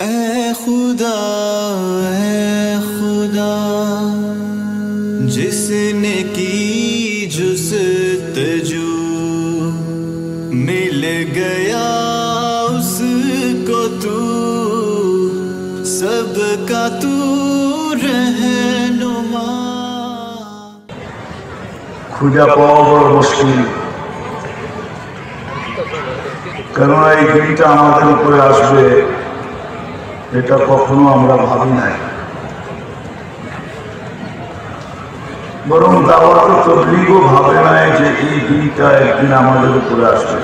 ऐ खुदा ऐ खुदा जिसने की जुस्तजू मिल गया उसको तू सबका तू रहनुमा খুঁজে পাওয়া বড় মুশকিল কেননা এই দিনটা আমাদের উপরে আসবে এটা কখনো আমরা ভাবি নাই। বরং দাওয়াত তবলিগও ভাবে নাই যে এই দিনটা একদিন আমাদের উপরে আসবে।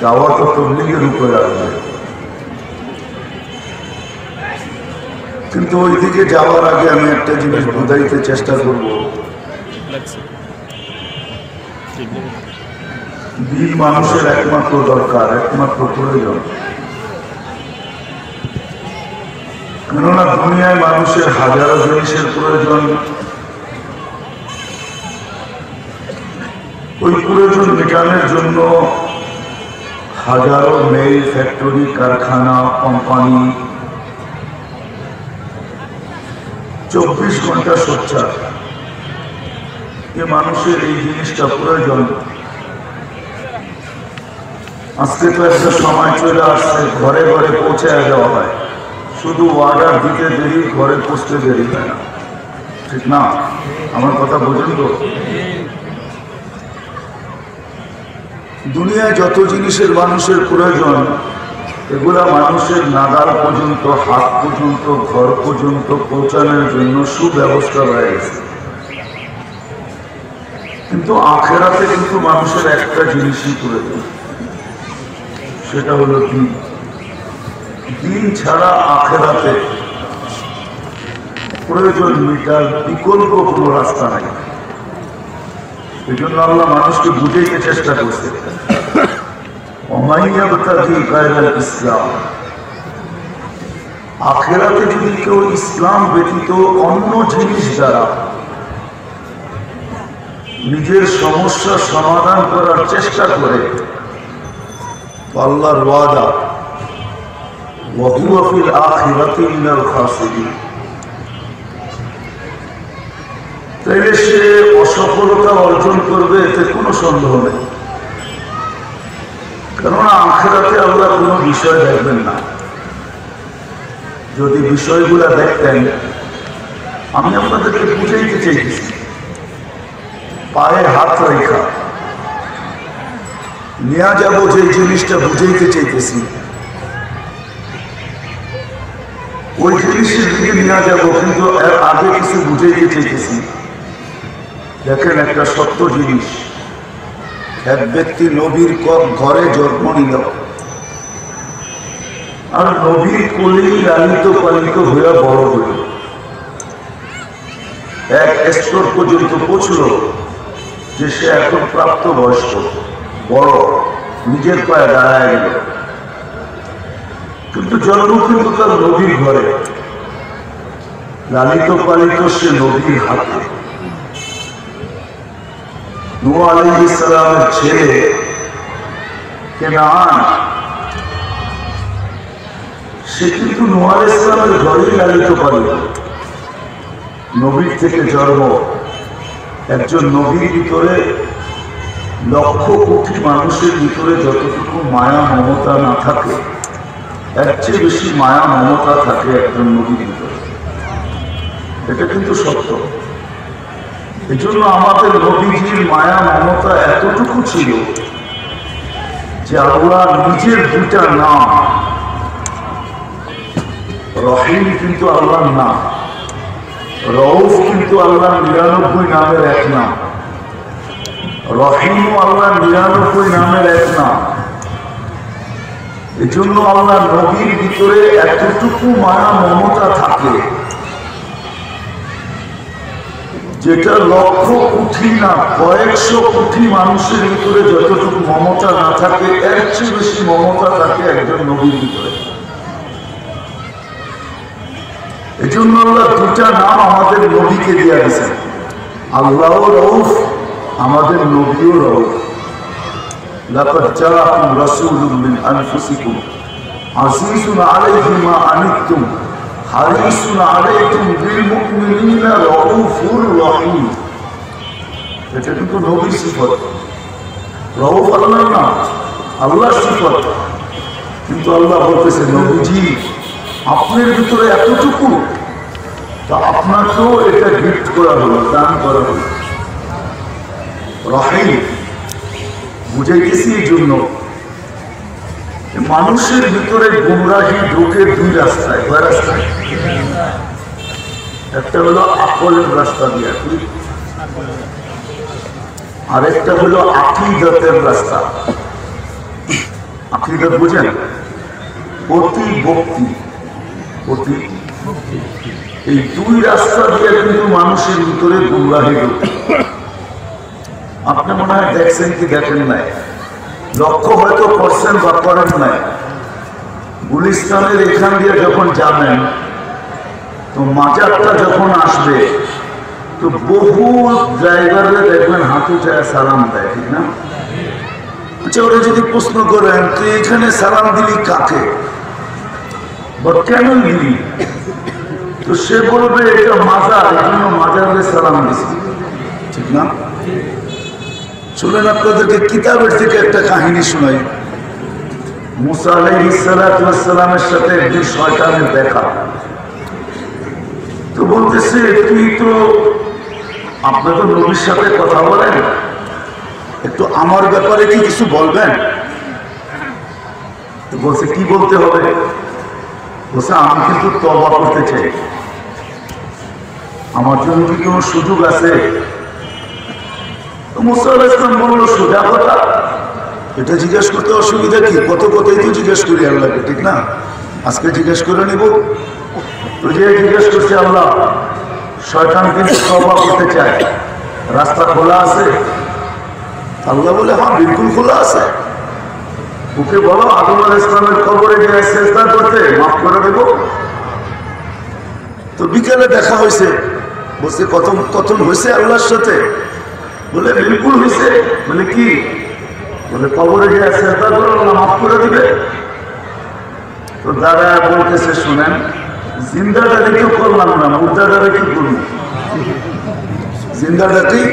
দাওয়াত তবলিগের উপরে আসবে। কিন্তু ওই দিকে যাওয়ার আগে আমি একটা জিনিস বোঝাইতে চেষ্টা করব। দিন মানুষের একমাত্র দরকার, একমাত্র প্রয়োজন। কেননা দুনিয়ায় মানুষের হাজারো জিনিসের প্রয়োজন। ওই প্রয়োজন মেটানোর জন্য হাজারো মেল ফ্যাক্টরি কারখানা কোম্পানি চব্বিশ ঘণ্টা সোচ্চার। যে মানুষের এই জিনিসটা প্রয়োজন। আজকে তো একটা সময় চলে আসছে, ঘরে ঘরে পৌঁছে দেওয়া হয়। শুধু অর্ডার দিতে দেরি, ঘরে পৌঁছতে দেরি। না ঠিক না? আমার কথা বুঝুন তো? দুনিয়ায় যত জিনিসের মানুষের প্রয়োজন, এগুলা মানুষের নাগাল পর্যন্ত, হাত পর্যন্ত, ঘর পর্যন্ত পৌঁছানোর জন্য সুব্যবস্থা হয়ে গেছে। কিন্তু আখেরাতে কিন্তু মানুষের একটা জিনিসই প্রয়োজন। সেটা হলো দিন দিন ছাড়া আখেরাতে প্রয়োজন মিটার বিকল্প কোনো রাস্তা নাই। এই জন্য আল্লাহ মানুষকে বুঝাইতে চেষ্টা করছে। ইসলাম। আখেরাতে যদি কেউ ইসলাম ব্যতীত অন্য জিনিস দ্বারা নিজের সমস্যার সমাধান করার চেষ্টা করে আল্লাহর ওয়াদা وهو في الآخرة من الخاسرين তাইলে সে অসফলতা অর্জন করবে এতে কোনো সন্দেহ নেই কেননা আখেরাতে আল্লাহ কোনো বিষয় দেখবেন না যদি বিষয়গুলা দেখতেন আমি আপনাদেরকে বুঝাইতে চাইতেছি পায়ে হাত রেখা নেওয়া যাব যে জিনিসটা বুঝাইতে চাইতেছি ওই জিনিসের দিকে নেওয়া যাব, কিন্তু আগে কিছু বুঝাইতে চাইতেছি। দেখেন একটা সত্য জিনিস। এক ব্যক্তি নবীর ঘরে জন্ম নিল। আর নবীর কোলেই লালিত পালিত বড় হইল। এক স্তর পর্যন্ত পৌঁছল যে সে এখন প্রাপ্ত বয়স্ক বড়, নিজের পায়ে দাঁড়ায় গেল কিন্তু জন্ম কিন্তু তার নবীর ঘরে। লালিত পালিত সে নবীর হাতে। ইসলামের ছেলে সে কিন্তু নোয়াল ইসলামের ঘরেই লালিত পালিত। নবীর থেকে জন্ম। একজন নবীর ভিতরে লক্ষ কোটি মানুষের ভিতরে যতটুকু মায়া, মমতা না থাকে এর চেয়ে বেশি মায়া, মমতা থাকে একজন নবীর ভিতরে। এটা কিন্তু সত্য। এই জন্য আমাদের নবীজির মায়া, মমতা এতটুকু ছিল যে আল্লাহ নিজের দুটা নাম, রহিম কিন্তু আল্লাহর নাম, রউফ কিন্তু আল্লাহ নিরানব্বই নামের এক নাম রহিম আল্লাহ নিরানব্বই নামের এক নাম। এই জন্য আল্লাহ নবীর ভিতরে এতটুকু মায়া, মমতা থাকে যেটা লক্ষ কোটি না, কয়েকশো কোটি মানুষের ভিতরে যতটুকু মমতা না থাকে, এর চেয়ে বেশি মমতা থাকে একজন নবীর ভিতরে। এই জন্য আল্লাহ দুটা নাম আমাদের নবীকে দিয়ে গেছেন আল্লাহ রউফ, আমাদের নবীও রউফ। لقد جاءكم رسول من انفسكم আজিজুন আলাইহি মা আনিতুম হারিসুন আলাইকুম বিল মুমিনিনা রাউফুর রহিম এটা কিন্তু নবীর সিফত রউফ আল্লাহ না আল্লাহর সিফত কিন্তু আল্লাহ বলতেছে নবীজি আপনার ভিতরে এতটুকু তা আপনাকেও এটা গিফট করা হলো দান করা হলো রহিম বুঝাইতেছি এই জন্য মানুষের ভিতরে গুমরাহি ঢোকে দুই রাস্তায়, কয় রাস্তায়? একটা হলো আকলের রাস্তা দিয়ে? আরেকটা হলো আকিদতের রাস্তা। আকিদত বুঝেন? অতি ভক্তি, অতি এই দুই রাস্তা দিয়ে কিন্তু মানুষের ভিতরে গুমরাহি ঢোকে। আপনি মনে হয় দেখছেন কি দেখেন নাই? লক্ষ্য হয়তো করছেন বা করেন নাই। গুলিস্তানের এখান দিয়ে যখন যাবেন, তো মাজারটা যখন আসবে, তো বহু ড্রাইভাররা দেখবেন হাঁটু চায় সালাম দেয়, ঠিক না? আচ্ছা ওরা যদি প্রশ্ন করেন, তুই এখানে সালাম দিলি কাকে? বা কেন দিলি? তো সে বলবে, এটা মাজার জন্য মাজারে সালাম দিছি। ঠিক না? চলেন আপনাদেরকে কিতাবের থেকে একটা কাহিনী শোনাই। মুসা আলাইসালামের সাথে একদিন শয়তানের দেখা। তো বলতেছে তুই তো আপনি তো নবীর সাথে কথা বলেন। একটু আমার ব্যাপারে কি কিছু বলবেন? বলছে, কি বলতে হবে? বলছে, আমি কিন্তু তবা করতে চাই। আমার জন্য কি কোনো সুযোগ আছে? এটা জিজ্ঞেস করতে অসুবিধা কি? কত কথাই তো জিজ্ঞেস করি আল্লাহকে ঠিক না? আজকে জিজ্ঞেস করে নিব। তো যে জিজ্ঞেস করছে আল্লাহ, শয়তান কিন্তু তবা করতে চায়। রাস্তা খোলা আছে? আল্লাহ বলে হ্যাঁ বিলকুল খোলা আছে। ওকে বলো, আদম আল ইসলামের খবরে যে চেষ্টা করতে মাফ করে দেব। তো বিকেলে দেখা হয়েছে। বলছে কত কথন হয়েছে আল্লাহর সাথে? বলে বিলকুল হয়েছে বলে কি? বলে কবরে যে চেষ্টা করো মাফ করে দিবে? তো দাদা বলতেছে, শুনেন, জিন্দাটা রেখে করলাম না মুদ্রাটা রেখে করলাম জিন্দাটাকেই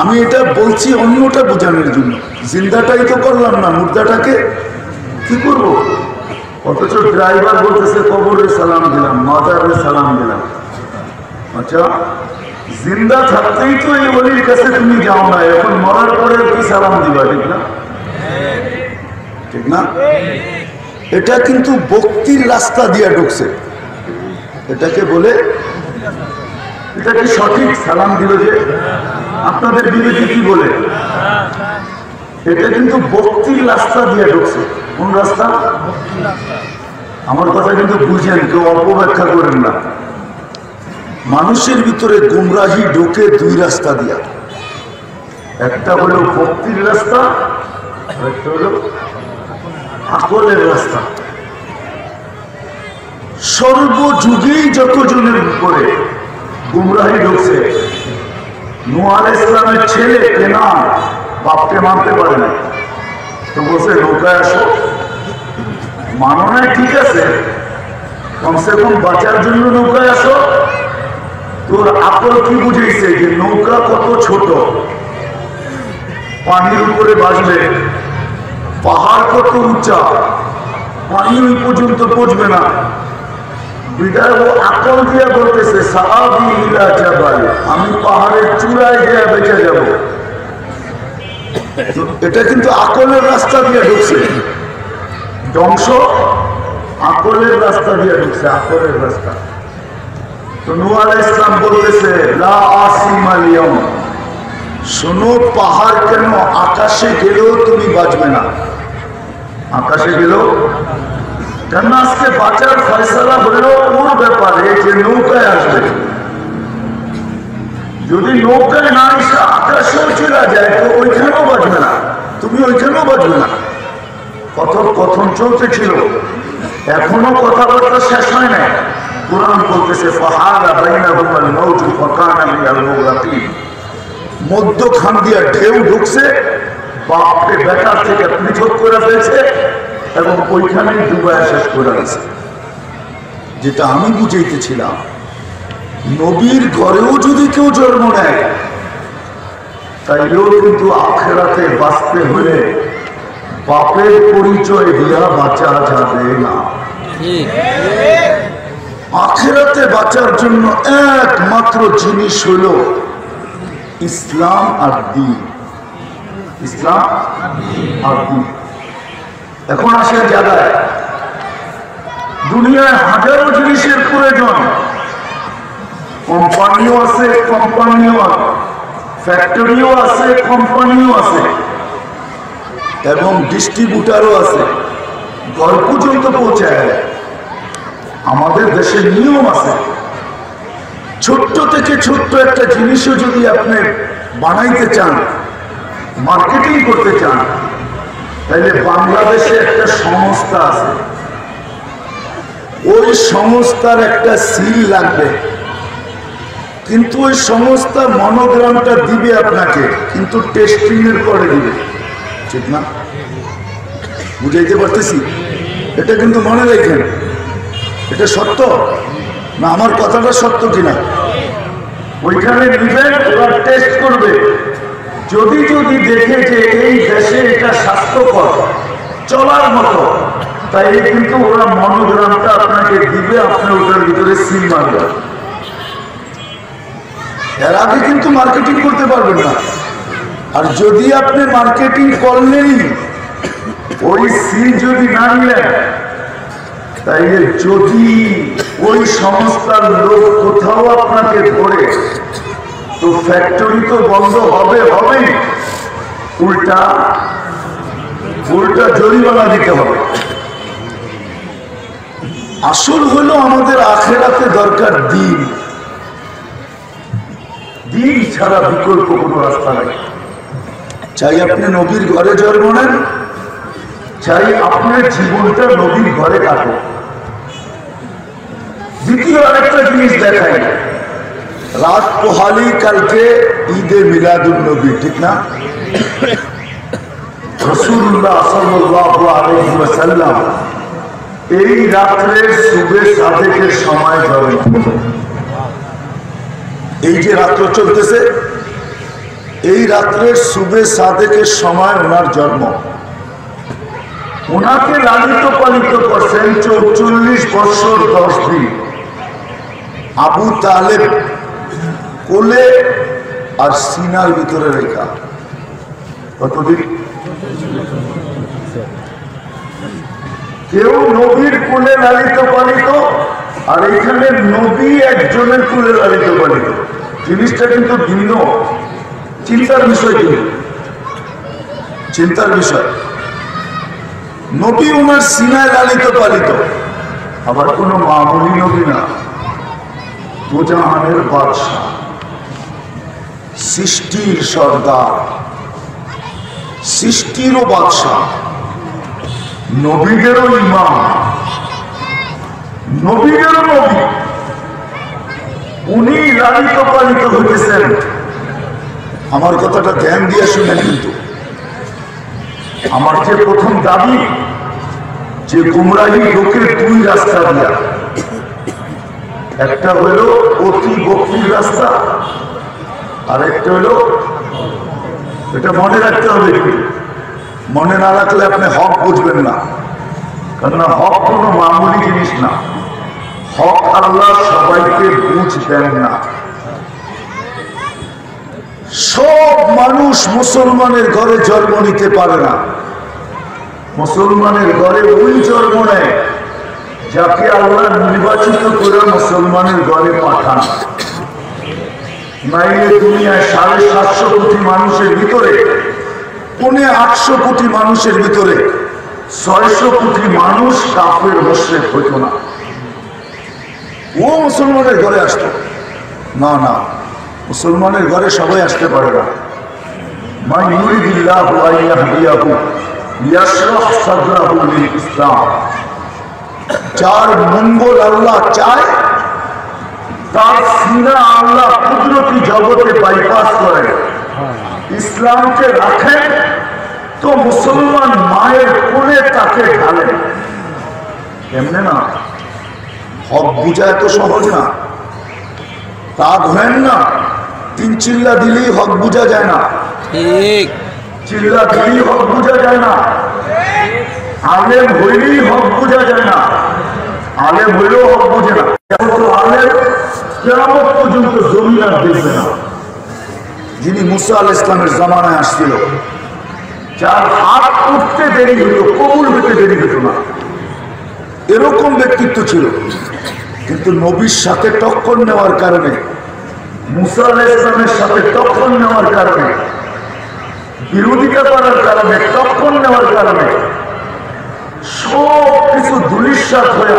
আমি এটা বলছি অন্যটা বোঝানোর জন্য। জিন্দাটাই তো করলাম না মুদ্রাটাকে কি করব? অথচ ড্রাইভার বলতেছে, কবরে সালাম দিলাম মাজারে সালাম দিলাম। আচ্ছা জিন্দা থাকতেই তো এই অলির কাছে তুমি যাও না, এখন মরার পরে কি সালাম দিবা, ঠিক না? ঠিক না? এটা কিন্তু ভক্তির রাস্তা দিয়ে ঢুকছে। এটাকে বলে, এটা কি সঠিক সালাম দিল যে? আপনাদের বিবেকে কি বলে? এটা কিন্তু ভক্তির রাস্তা দিয়ে ঢুকছে। কোন রাস্তা? আমার কথা কিন্তু বুঝেন, কেউ অপব্যাখ্যা করেন না। মানুষের ভিতরে গুমরাহি ঢোকে দুই রাস্তা দিয়া। একটা হলো ভক্তির রাস্তা একটা আকলের রাস্তা। সর্বযুগেই যতজনের উপরে গুমরাহি ঢুকছে, নোয়াল ইসলামের ছেলে কেনান বাপকে মানতে পারে না। তো বসে নৌকায় আসো। মানো ঠিক আছে, কমসে কম বাঁচার জন্য নৌকায় আসো। তোর আকল কি বুঝেছে যে নৌকা কত ছোট? পানির উপরে বাজলে পাহাড় কত উঁচা? পানি ওই পর্যন্ত পৌঁছবে না। আমি পাহাড়ের চূড়ায় গিয়ে বেঁচে যাব। এটা কিন্তু আকলের রাস্তা দিয়ে ঢুকছে। ধ্বংস, আকলের রাস্তা দিয়ে ঢুকছে, আকলের রাস্তা। ইসলাম বলতেছে শোনো, পাহাড় কেন আকাশে গেলেও তুমি বাঁচবে না? আকাশে গেলেও? কেন আজকে বাঁচার ফয়সলা হলো ওর ব্যাপারে যে নৌকায় আসবে? যদি নৌকায় না এসে আকাশেও চলে যায়, তো ওইখানেও বাঁচবে না। তুমি ওইখানেও বাঁচবে না। কথন কথন চলতে ছিল। এখনও কথাবার্তা শেষ হয় নাই। কোরআন বলতেছে, ফাহারা বাইনাহুম আল মাউজু ফাকানা মিনাল মুগরাকিন মধ্যখান দিয়ে ঢেউ ঢুকছে বাপকে বেটার থেকে পৃথক করে ফেলছে এবং ওইখানেই ডুবায় শেষ করে আছে যেটা আমি বুঝাইতেছিলাম, নবীর ঘরেও যদি কেউ জন্ম নেয়, তাইলেও কিন্তু আখেরাতে বাঁচতে হলে বাপের পরিচয় দিয়া বাঁচা যাবে না। আখেরাতে বাঁচার জন্য একমাত্র জিনিস হল ইসলাম আর দিন। ইসলাম আর দিন। এখন আসে জায়গায়। দুনিয়ায় হাজারো জিনিসের প্রয়োজন। কোম্পানিও আছে, কোম্পানিও ফ্যাক্টরিও আছে, কোম্পানিও আছে। এবং ডিস্ট্রিবিউটারও আছে। ঘর পর্যন্ত পৌঁছায়। আমাদের দেশে নিয়ম আছে। ছোট্ট থেকে ছোট্ট একটা জিনিসও যদি আপনি বানাইতে চান মার্কেটিং করতে চান তাহলে বাংলাদেশে একটা সংস্থা আছে। ওই সংস্থার একটা সিল লাগবে। কিন্তু ওই সংস্থা মনোগ্রামটা দিবে আপনাকে, কিন্তু টেস্টিং এর পরে দিবে। ঠিক না? বুঝাইতে পারতেছি? এটা কিন্তু মনে রেখেন এটা সত্য? না, আমার কথাটা সত্য কিনা? ওইখানে দিবেন ওরা টেস্ট করবে। যদি যদি দেখে যে এই দেশে এটা স্বাস্থ্যকর, চলার মতো, তাইলে কিন্তু ওরা মনোগ্রামটা আপনাকে দিবে, আপনি ওটার ভিতরে সিল মারবেন। এর আগে কিন্তু মার্কেটিং করতে পারবেন না। আর যদি আপনি মার্কেটিং করলেনই, ওই সিল যদি না নিলেন তাইলে যদি ওই সংস্থার লোক কোথাও আপনাকে ধরে, তো ফ্যাক্টরি তো বন্ধ হবে হবে। উল্টা উল্টা জরিমানা দিতে হবে। আসল হলো আমাদের আখেরাতে দরকার দিন। দিন ছাড়া বিকল্প কোনো রাস্তা নাই। চাই আপনি নবীর ঘরে জন্ম নেন, চাই আপনার জীবনটা নবীর ঘরে কাটো দ্বিতীয় আরেকটা জিনিস দেখাই। রাত পোহালি কালকে ঈদে মিলাদুল নবী, ঠিক না? এই রাত্রে সুবে সাদেকের সময় জন্ম এই যে রাত্র চলতেছে, এই রাত্রে সুবে সাদেকের সময় ওনার জন্ম। ওনাকে লালিত পালিত করছেন চৌচল্লিশ বছর দশ দিন। আবু তালেব কোলে আর সিনার ভিতরে রেখা। কতদিন? কেউ নবীর কোলে লালিত পালিত, আর এখানে নবী একজনের কোলে লালিত পালিত। জিনিসটা কিন্তু ভিন্ন। চিন্তার বিষয় কিন্তু চিন্তার বিষয়। নবী উনার সিনায় লালিত পালিত। আবার কোন মামুলি নবী না। দুজাহানের বাদশাহ, সৃষ্টির সর্দার, সৃষ্টিরও বাদশাহ, নবীদেরও ইমাম, নবীদেরও নবী। উনি লালিত পালিত হইতেছেন। আমার কথাটা ধ্যান দিয়ে শুনেন কিন্তু। আমার যে প্রথম দাবি, যে গুমরাহি লোকের দুই রাস্তা দিয়া একটা হলো অতি গভীর রাস্তা আর একটা হলো এটা মনে রাখতে হবে মনে না রাখলে আপনি হক বুঝবেন না। কেননা হক কোনো মামুলি জিনিস না। হক আল্লাহ সবাইকে বুঝ দেন না। সব মানুষ মুসলমানের ঘরে জন্ম নিতে পারে না। মুসলমানের ঘরে ওই জন্ম নেয় যাকে আল্লাহ নির্বাচিত করে মুসলমানের ঘরে পাঠান। নাইলে দুনিয়ায় সাড়ে সাতশো কোটি মানুষের ভিতরে, পনে আটশো কোটি মানুষের ভিতরে ছয়শো কোটি মানুষ কাপের হইত না। ও মুসলমানের ঘরে আসতো। না না, মুসলমানের ঘরে সবাই আসতে পারে না। ইসলাম। যার মঙ্গল আল্লাহ চায় তার সিনা আল্লাহ কুদরতি জগতে বাইপাস করেন ইসলামকে রাখেন তো মুসলমান মায়ের কোলে তাকে ঢালে। কেমনে না? হক বুঝা এত সহজ না। তা ধরেন না তিন চিল্লা দিলেই হক বুঝা যায় না। ঠিক। চিল্লা দিলেই হক বুঝা যায় না। আলেম হইলেই হক বুঝা যায় না। আলেম হইলেও হক বুঝে না। আলেম কেমন পর্যন্ত জমিন আর দেখবে না। যিনি মুসা আল ইসলামের জামানায় আসছিল, যার হাত উঠতে দেরি হইল, কবুল হইতে দেরি হইত না। এরকম ব্যক্তিত্ব ছিল। কিন্তু নবীর সাথে টক্কর নেওয়ার কারণে, মুসা আল ইসলামের সাথে টক্কর নেওয়ার কারণে, বিরোধিতা করার কারণে টক্কর নেওয়ার কারণে সব কিছু দুলিশ্বাস হয়ে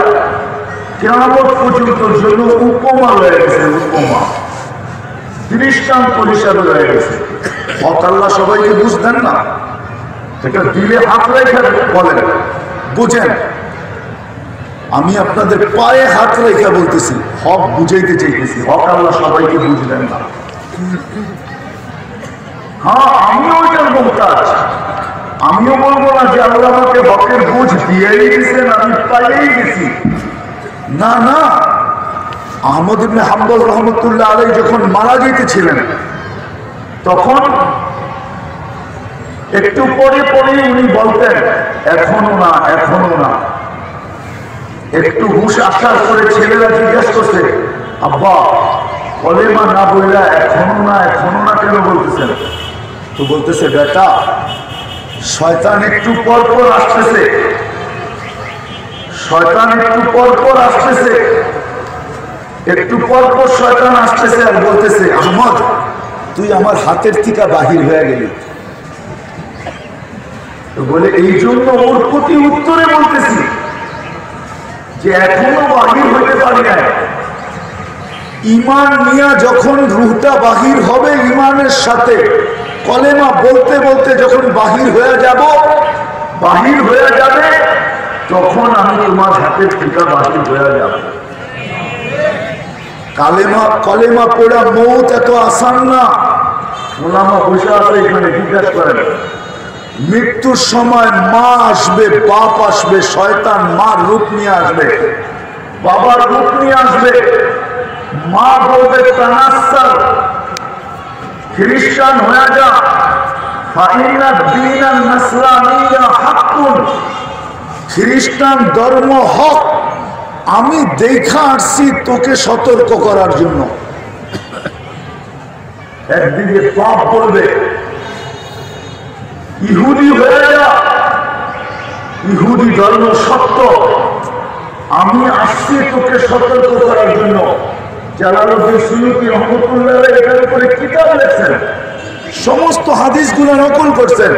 কেমন পর্যন্ত জন্য উপমা হয়ে গেছে, উপমা। দৃষ্টান্ত হিসাবে রয়ে গেছে। সবাইকে বুঝতেন না। দিলে হাত রেখে বলেন, বুঝেন। আমি আপনাদের পায়ে হাত রেখে বলতেছি, হক বুঝাইতে চাইতেছি, হক আল্লাহ সবাইকে বুঝলেন না। হ্যাঁ আমিও ওইটার মমতাজ। আমিও বলব না যে আল্লাহ আমাকে হকের বুঝ দিয়েই গেছেন, আমি পাইয়েই গেছি। না না। আহমদ ইবনে হাম্বল রহমতুল্লাহ আলাই যখন মারা যেতেছিলেন, তখন একটু পরে পরে উনি বলতেন, এখনও না এখনও না। একটু হুশ আসার পরে ছেলেরা জিজ্ঞাসা করছে, আব্বা, কলেমা না বইলা এখনও না এখনও না কেন বলতেছেন? তো বলতেছে, বেটা শয়তান একটু পর পর আসতেছে। শয়তান একটু পর পর আসতেছে। একটু পর পর শয়তান আসতেছে আর বলতেছে, আহমদ, তুই আমার হাতের থেকে বাহির হয়ে গেলি। বলে, এই জন্য ওর প্রতি উত্তরে বলতেছি যে এখনও বাহির হইতে পারি না ইমান নিয়া যখন রুহটা বাহির হবে, ইমানের সাথে কলেমা বলতে বলতে যখন বাহির হয়ে যাব, বাহির হয়ে যাবে, তখন আমি তোমার হাতের টিকা বাহির হয়ে যাব। কালেমা, কলেমা পড়া মৌত এত আসান না। ওলামা বসে আছে এখানে জিজ্ঞাসা করেন, মৃত্যুর সময় মা আসবে, বাপ আসবে, শয়তান মার রূপ নিয়ে আসবে, বাবার রূপ নিয়ে আসবে। মা বলবে তানাস্সার খ্রিস্টান হয়ে যা। খ্রিস্টান ধর্ম হক। আমি দেখা আসছি তোকে সতর্ক করার জন্য। একদিকে পাপ বলবে। ইহুদি হয়ে যা। ইহুদি ধর্ম সত্য। আমি আসছি তোকে সতর্ক করার জন্য। জালালুদ্দিন সুয়ুতি রহমতুল্লাহ এটার উপরে কিতাব লেখছেন সমস্ত হাদিসগুলো নকল করছেন।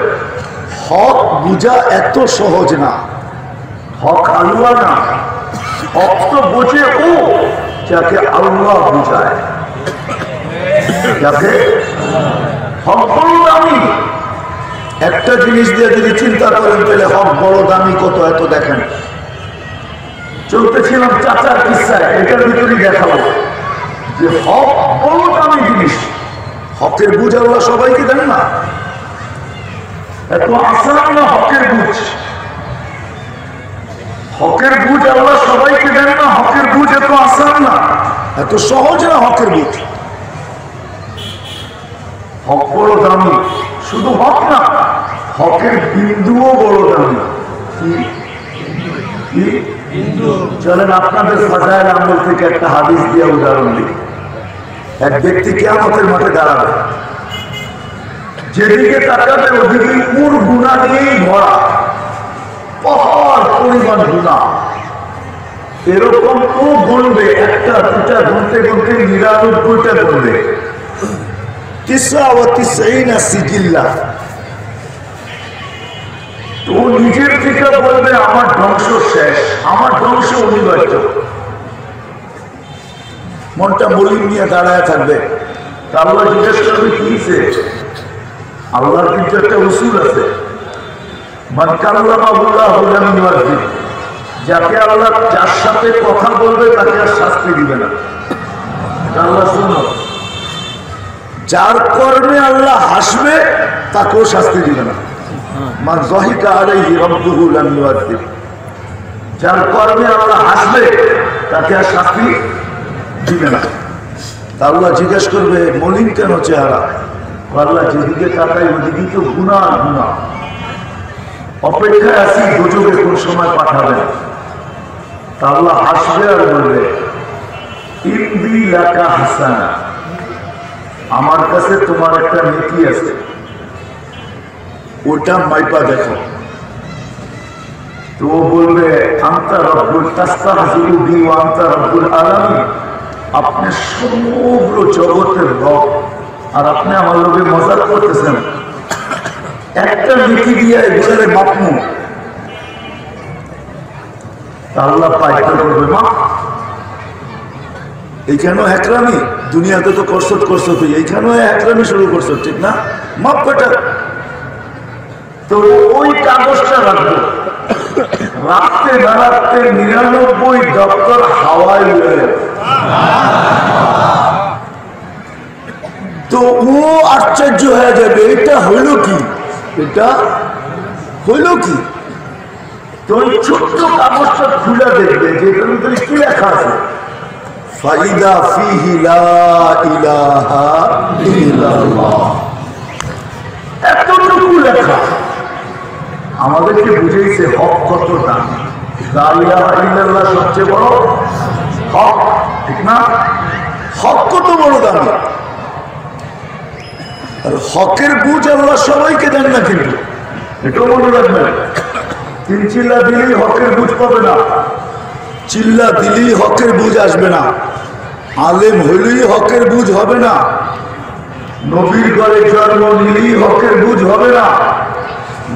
হক বুঝা এত সহজ না। হক আল্লাহ না। হক তো বোঝে ও, যাকে আল্লাহ বুঝায়। যাকে? হক বড় দামি। একটা জিনিস দিয়ে যদি চিন্তা করেন, তাহলে হক বড় দামি কত এত দেখেন। চলতেছিলাম চাচার কিসায় এটার ভিতরেই দেখাবো। যে হক বড় দামি জিনিস। হকের বুঝ আল্লাহ সবাইকে দেন না। এত আসান না হকের বুঝ। হকের বুঝ আল্লাহ সবাইকে দেন না হকের বুঝ এত আসান না। এত সহজ না হকের বুঝ। হক বড় দামি শুধু হক না হকের বিন্দুও বড় দামি? চলেন আপনাদের সাজায় আমল থেকে একটা হাদিস দিয়ে উদাহরণ দিই। এক ব্যক্তি কেমতের মাঠে দাঁড়াবে। যেদিকে তাকাবে ওদিকে পুর গুণা দিয়েই ভরা। পরিমাণ গুণা এরকম ও গুনবে, একটা, দুটা গুনতে গুনতে নিরানব্বইটা গুনবে। নিজের থেকে বলবে, আমার ধ্বংস শেষ, আমার ধ্বংস অনিবার্য। মনটা মলিন নিয়ে দাঁড়ায় থাকবে তা আল্লাহ জিজ্ঞেস করবে, কি হয়েছে? আল্লাহর কিন্তু একটা উসুল আছে। যাকে আল্লাহ যার সাথে কথা বলবে তাকে আর শাস্তি দিবে না যার কর্মে আল্লাহ হাসবে, তাকেও শাস্তি দিবে না মান জহিকা লাম ইউআযিব যার কর্মে আল্লাহ হাসবে, তাকে আর শাস্তি দিবে না আল্লাহ জিজ্ঞেস করবে, মলিন কেন চেহারা? আল্লাহ যেদিকে তাকাই ওদিকে তো গুণা গুণা অপেক্ষায় আছি দুযোগে কোন সময় পাঠাবেন। তা আল্লাহ হাসবে আর বলবে, ইন্দি লাকা হাসানা। আমার কাছে তোমার একটা নীতি আছে। ওটা মাইপা দেখো। তো ও বলবে, আন্তা রব্বুল তাস্তাহজিরু বি ওয়া আন্তা রব্বুল আলামিন। আপনি সমগ্র জগতের রব, আর আপনি আমার লোকে মজাক করতেছেন। একটা নীতি দিয়ে এগুলোরে মাপমু আল্লাহ পাইতে করবে মা এইখানেও একরামি দুনিয়াতে তো করসত করছ তুই এইখানেও একরামি শুরু করছ? ঠিক না? মাপ কটা তো ওই কাগজটা রাখব। রাখতে রাখতে নিরানব্বই দপ্তর হাওয়ায় উড়ে তো ও আশ্চর্য হয়ে যাবে, এটা হইল কি? এটা হইল কি? তো ছোট্ট কাগজটা খুলে দেখবে, যে এটার ভিতরে কি লেখা আছে? আমাদেরকে বুঝেছে হক কত দাম সবচেয়ে বড়। হক, ঠিক না? হক কত বড় দামি। আর হকের বুঝ আল্লাহ সবাইকে দেন না কিন্তু। এটাও মনে রাখবেন। তিন চিল্লা দিলেই হকের বুঝ পাবে না। চিল্লা দিলেই হকের বুঝ আসবে না। আলেম হইলেই হকের বুঝ হবে না। নবীর ঘরে জন্ম নিলেই হকের বুঝ হবে না।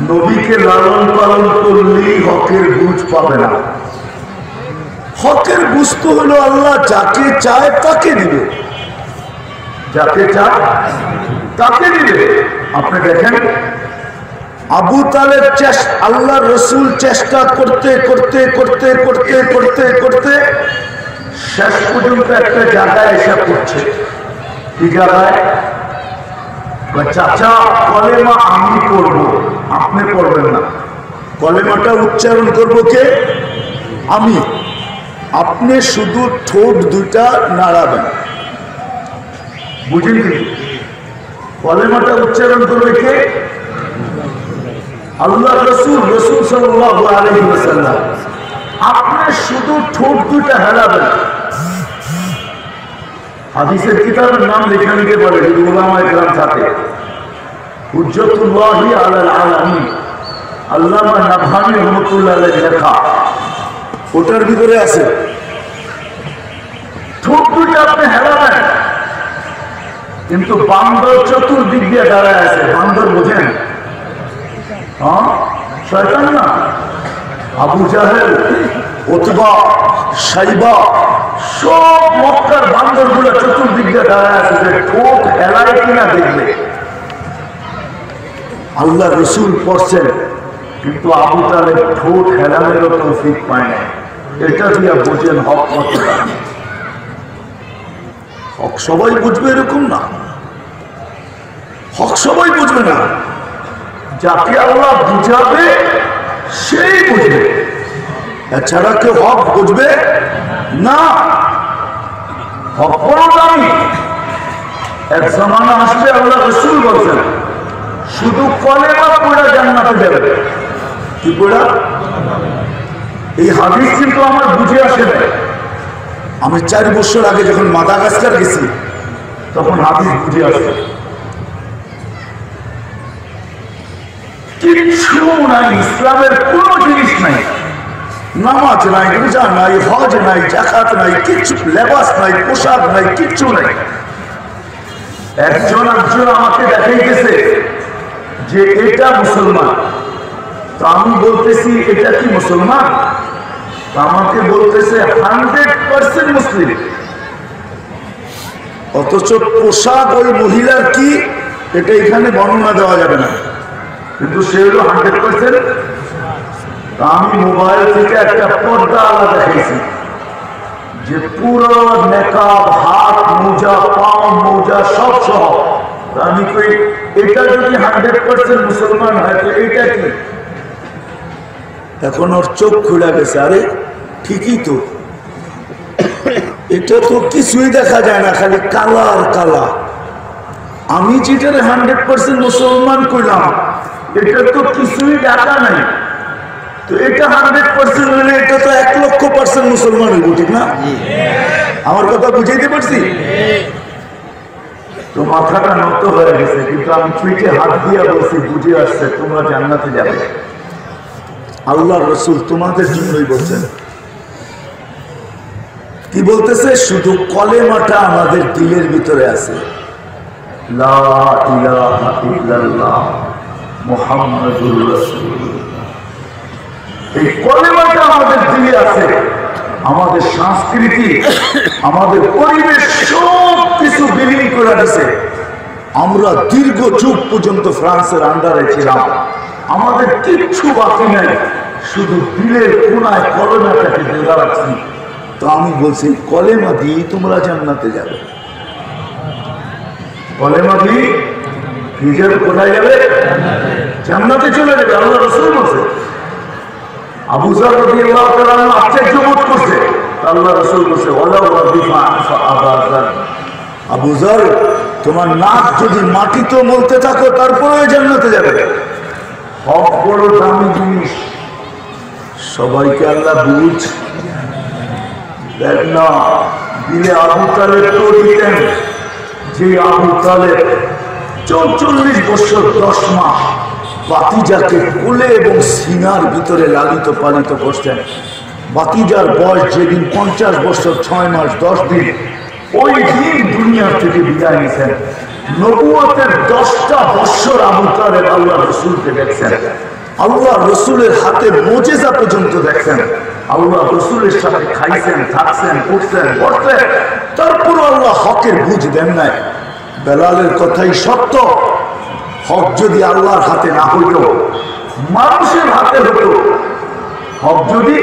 নবীকে লালন পালন করলেই হকের বুঝ পাবে না। হকের বুঝ তো হলো আল্লাহ যাকে চায় তাকে দিবে। যাকে চায় তাকে দিবে। আপনি দেখেন, আবু তালের চেষ্টা আল্লাহ রসুল চেষ্টা করতে করতে করতে করতে করতে করতে শেষ পর্যন্ত একটা জায়গায় এসে পড়ছে। কি জায়গায়? চাচা, কলেমা আমি করব আপনি করবেন না। কলেমাটা উচ্চারণ করব কে? আমি। আপনি শুধু ঠোঁট দুটা নাড়াবেন। বুঝলি কলেমাটা উচ্চারণ করবে কে? আল্লাহ রসুল রসুল সাল্লাম আপনি শুধু ঠোঁট দুটা হেলাবেন। হাদিসের কিতাবের নাম লেখা নিতে পারে ওলামায় গ্রাম থাকে। হুজ্জতুল্লাহি আলাল আলামিন। আল্লামা নাভানি রহমতুল্লাহ লেখা। ওটার ভিতরে আছে কিন্তু বান্দর চতুর্দিক দিয়ে দাঁড়ায় আছে। বান্দর বোঝেন? হ্যাঁ? না। আবু সাইবা, সব মক্কার বান্দরগুলো চতুর্দিক দিয়ে দাঁড়ায় আছে যে ঠোঁট হেলায় কিনা দেখলে আল্লাহ রসুল পড়ছেন, কিন্তু আবু তালেব ঠোঁট হেলানোরও পায় না এটা দিয়ে বোঝেন হক কতটা। হক সবাই বুঝবে এরকম না। হক সবাই বুঝবে না। যাকে আল্লাহ বুঝাবে, সেই বুঝবে। এছাড়া কেউ হক বুঝবে না। হক বড় দামি এক জমানা আসবে আল্লাহ রসুল বলছেন, শুধু কলেমা পড়া জান্নাতে যাবে। কি পড়া? এই হাদিস কিন্তু আমার বুঝে আসে না আমি চার বছর আগে যখন মাদাগাস্কার গেছি, তখন হাদিস বুঝে আসে। নাই, ইসলামের কোন জিনিস নাই। নামাজ নাই নাই, হজ নাই নাই, কিচ্ছু নাই, পোশাক নাই, কিচ্ছু নাই। একজন একজন আমাকে যে এটা মুসলমান। তো আমি বলতেছি, এটা কি মুসলমান? আমাকে বলতেছে, হান্ড্রেড পার্সেন্ট মুসলিম। অথচ পোশাক ওই মহিলার কি? এটা এখানে বর্ণনা দেওয়া যাবে না। কিন্তু সে হলো হান্ড্রেড পার্সেন্ট। আমি মোবাইল থেকে একটা পর্দা আলাদা দেখেছি, যে পুরো মেকআপ হাত, মোজা, পাও, মোজা সব সহ। আমি কই, এটা যদি হান্ড্রেড পার্সেন্ট মুসলমান হয় তো এটা কি? এখন ওর চোখ খুলে গেছে। আরে, ঠিকই তো। এটা তো কিছুই দেখা যায় না, খালি কালা আর কালা। আমি যেটারে হান্ড্রেড পার্সেন্ট মুসলমান করলাম এটা তো কিছুই দেখা নাই। তো এটা হান্ড্রেড পার্সেন্ট হলে এটা তো এক লক্ষ পার্সেন্ট মুসলমান হইব, ঠিক না? আমার কথা বুঝাইতে পারছি? তো মাথাটা নত হয়ে গেছে, কিন্তু আমি পিঠে হাত দিয়ে বলছি, বুঝে আসছে, তোমরা জান্নাতে যাবে। আল্লাহ রসুল তোমাদের জন্যই বলছেন। কি বলতেছে? শুধু কলেমাটা আমাদের দিলের ভিতরে আছে। এই কলেমাটা আমাদের দিলে আছে। আমাদের সংস্কৃতি, আমাদের পরিবেশ সব কিছু বিলীন করে দিছে। আমরা দীর্ঘ যুগ পর্যন্ত ফ্রান্সের আন্ডারে ছিলাম। আমাদের কিচ্ছু বাকি নাই। শুধু দিলের কোনায় কলেমাটাকে বেলা রাখছি তো আমি বলছি কলেমা দিয়ে তোমরা জান্নাতে যাবে। কলেমা দিয়ে নিজের কোথায় যাবে জান্নাতে চলে যাবে আল্লাহ রসুল বলছে। আবু জার রাদিয়াল্লাহু তাআলা আশ্চর্য বোধ করছে। আল্লাহ রাসূল বলছে তোমার নাক যদি মাটিতে মলতে থাকো তারপরে জান্নাতে যাবে। সব বড় দামি জিনিস। সবাইকে আল্লাহ বুঝ দেখ না। দিলে আবু তালেব তো দিতেন। যে আবু তালেব চৌচল্লিশ বছর দশ মাস বাতিজাকে কোলে এবং সিনার ভিতরে লালিত পালিত করতেন। বাতিজার বয়স যেদিন পঞ্চাশ বছর, ছয় মাস, দশ দিন, ওই দিন দুনিয়া থেকে বিদায় নিয়েছেন নবুয়তের দশটা বৎসর আবু তালেব আল্লাহ রসুলকে দেখছেন। আল্লাহ রসুলের হাতে মোজেজা পর্যন্ত দেখছেন। আল্লাহ রসুলের সাথে খাইছেন, থাকছেন, উঠছেন পড়ছেন তারপর আল্লাহ হকের বুঝ দেন নাই। বেলালের কথাই সত্য। হক যদি আল্লাহর হাতে না হইত, মানুষের হাতে হতো হক যদি,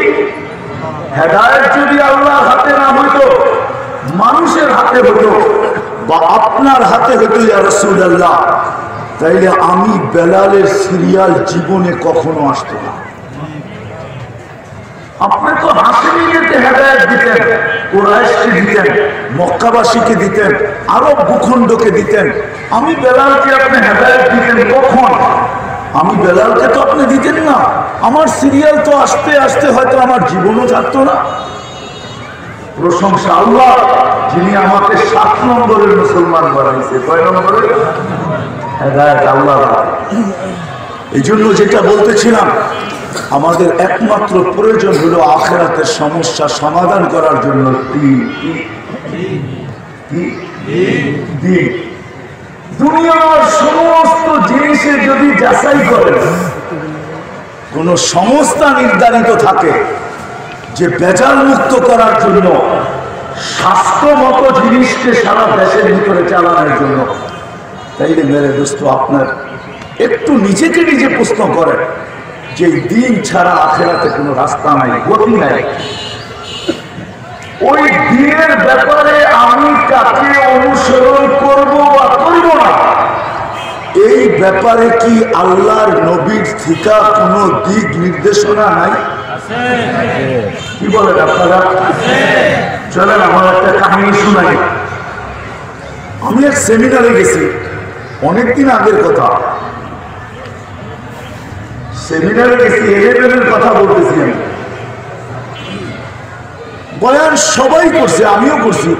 হেদায়ত যদি আল্লাহর হাতে না হইত, মানুষের হাতে হতো বা আপনার হাতে হতো রসুল্লাহ তাইলে আমি বেলালের সিরিয়াল জীবনে কখনো আসতো না। আপনি তো দিতেন দিতেন ভূখণ্ডকে দিতেন। আমি বেলালকে আপনি হেদায়ত দিতেন কখন? আমি বেলালকে তো আপনি দিতেন না। আমার সিরিয়াল তো আসতে আসতে হয়তো আমার জীবনও থাকতো না। প্রশংসা আল্লাহ, যিনি আমাকে সাত নম্বরের মুসলমান বানাইছে। কয় নম্বরের? আল্লাহ। এই জন্য যেটা বলতেছিলাম, আমাদের একমাত্র প্রয়োজন হলো আখেরাতের সমস্যা সমাধান করার জন্য। দুনিয়ার সমস্ত জিনিসে যদি যাচাই করেন, কোন সংস্থা নির্ধারিত থাকে যে বেজাল মুক্ত করার জন্য, স্বাস্থ্যমত জিনিসকে সারা দেশের ভিতরে চালানোর জন্য। তাইলে মেরে দোস্ত, আপনার একটু নিজেকে নিজে প্রশ্ন করেন, যে দিন ছাড়া আখেরাতে কোনো রাস্তা নাই, গতি নাই। ওই দিনের ব্যাপারে আমি কাকে অনুসরণ করব বা করব না। এই ব্যাপারে কি আল্লাহর নবীর থিকা কোনো দিক নির্দেশনা নাই? কি বলেন আপনারা? চলেন, আমার একটা কাহিনী শোনাই। আমি এক সেমিনারে গেছি, অনেকদিন আগের কথা। সেমিনারে গেছি, এলেভেনের কথা বলতেছি আমি। বয়ান সবাই করছে, আমিও করছি।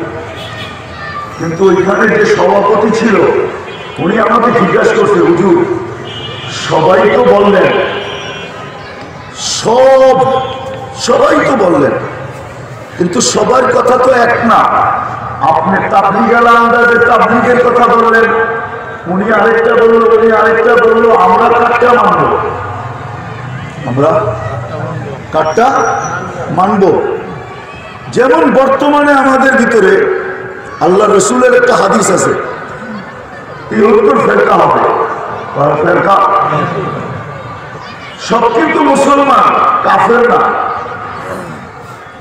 কিন্তু ওইখানে যে সভাপতি ছিল, উনি আমাকে জিজ্ঞাসা করছে, হুজুর, সবাই তো বললেন, সব সবাই তো বললেন। কিন্তু সবার কথা তো এক না। আপনি তাবলিগাল আন্দাজে তাবলিগের কথা বললেন। উনি আরেকটা বলল, উনি আরেকটা বলল, আমরা কাটটা মানবো? আমরা কাটটা মানবো? যেমন বর্তমানে আমাদের ভিতরে আল্লাহ রসুলের একটা হাদিস আছে। ফেরকা? সব কিন্তু মুসলমান, কাফের না।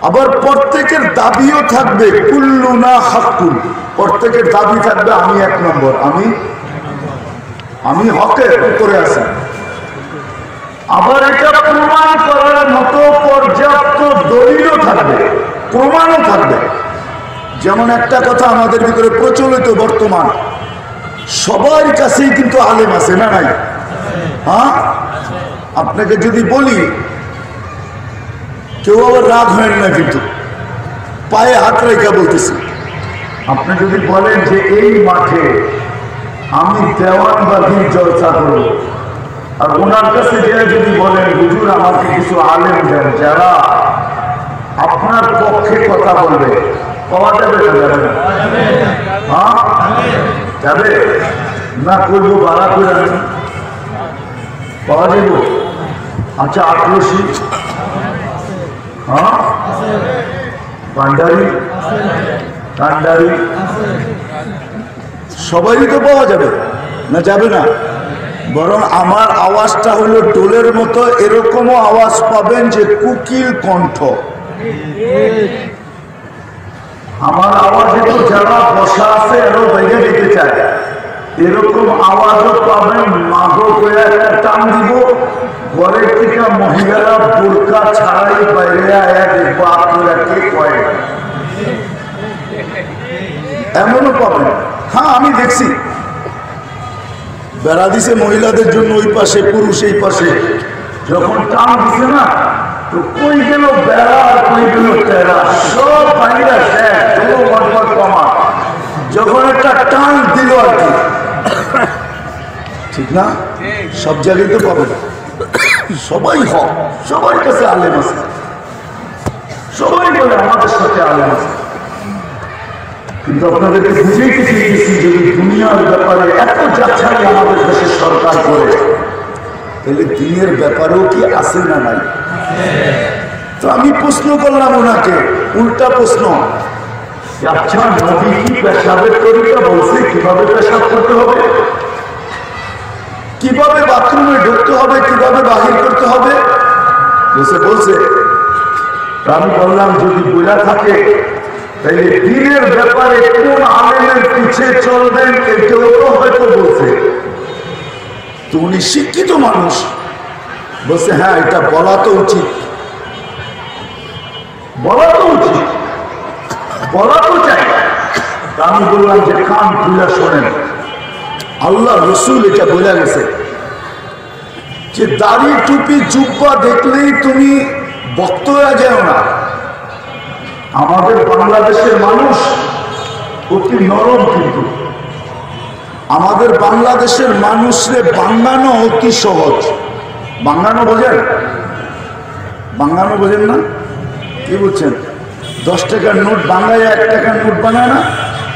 আবার প্রত্যেকের দাবিও থাকবে কুল্লু না প্রত্যেকের দাবি থাকবে, আমি এক নম্বর, আমি আমি হকের উপরে আছি। আবার এটা প্রমাণ করার মতো পর্যাপ্ত দলিলও থাকবে, প্রমাণও থাকবে। যেমন একটা কথা আমাদের ভিতরে প্রচলিত বর্তমান, সবার কাছেই কিন্তু আলেম আছে না নাই? হ্যাঁ? আপনাকে যদি বলি কেউ আবার রাগ হয় না কিন্তু। পায়ে হাত রেখা বলতেছি, আপনি যদি বলেন যে এই মাঠে আমি দেওয়ানবাদীর জলসা করব, আর ওনার কাছে গিয়ে যদি বলেন, হুজুর, আমাকে কিছু আলেম দেন, যারা আপনার পক্ষে কথা বলবে, পাওয়া যাবে যাবে না? হ্যাঁ করব, ভাড়া করে। পাওয়া যাবে? আচ্ছা আক্রোশী কান্ডারি? সবারই তো পাওয়া যাবে। না যাবে না। বরং আমার আওয়াজটা হলো টোলের মতো এরকমও আওয়াজ পাবেন যে কুকিল কণ্ঠ। আমার আওয়াজে তো যারা বসা আছে আরও বাইরে যেতে চায়। এরকম আওয়াজও পাবেন, মাগো করে একটা টান দিব। ঘরের থেকে মহিলারা বোরকা ছাড়াই বাইরে আয়া দেখব আপনারা কে কয়। এমনও পাবেন হ্যাঁ আমি দেখছি। বেড়া দিছে মহিলাদের জন্য ওই পাশে, পুরুষ এই পাশে। যখন টান দিছে না, তো কই গেল বেড়া আর কই গেল টেরা? সব বাইরা কমা। যখন একটা টান দিল আর কি। ঠিক না? সব জায়গায় তো পাবে না। সবাই হক, সবার কাছে আলেম আছে। সবাই বলে আমাদের সাথে আলেম আছে। কিন্তু আপনাদেরকে বুঝেইতে চেয়েছি যদি দুনিয়ার ব্যাপারে এত যাচ্ছাই আমাদের দেশের সরকার করে। তাহলে দিনের ব্যাপারেও কি আছে না নাই? তো আমি প্রশ্ন করলাম ওনাকে, উল্টা প্রশ্ন। আচ্ছা নবী কি পেশাবের তরিকা বলছে? কীভাবে পেশাব করতে হবে? কীভাবে বাথরুমে ঢুকতে হবে, কীভাবে বাহির করতে হবে? বসে বলছে আমি বললাম, যদি বোঝা থাকে তাহলে দিনের ব্যাপারে কোন আলেমের পিছে চলবেন, এটাও তো হয়তো বলছে। তো উনি শিক্ষিত মানুষ। বলছে হ্যাঁ এটা বলা তো উচিত। বলা তো উচিত। বলা তো চাই আমি বললাম যে, কান খুলে শোনেন। আল্লাহ রসুল এটা বোঝা গেছে যে দাড়ি, টুপি, জুব্বা দেখলেই তুমি বক্ত হয়ে যাও না। আমাদের বাংলাদেশের মানুষ অতি নরম কিন্তু। আমাদের বাংলাদেশের মানুষরে বাঙ্গানো অতি সহজ। বাঙ্গানো বোঝেন? বাঙ্গানো বোঝেন না? কি বলছেন? দশ টাকার নোট বাংলায়, এক টাকার নোট বানায় না?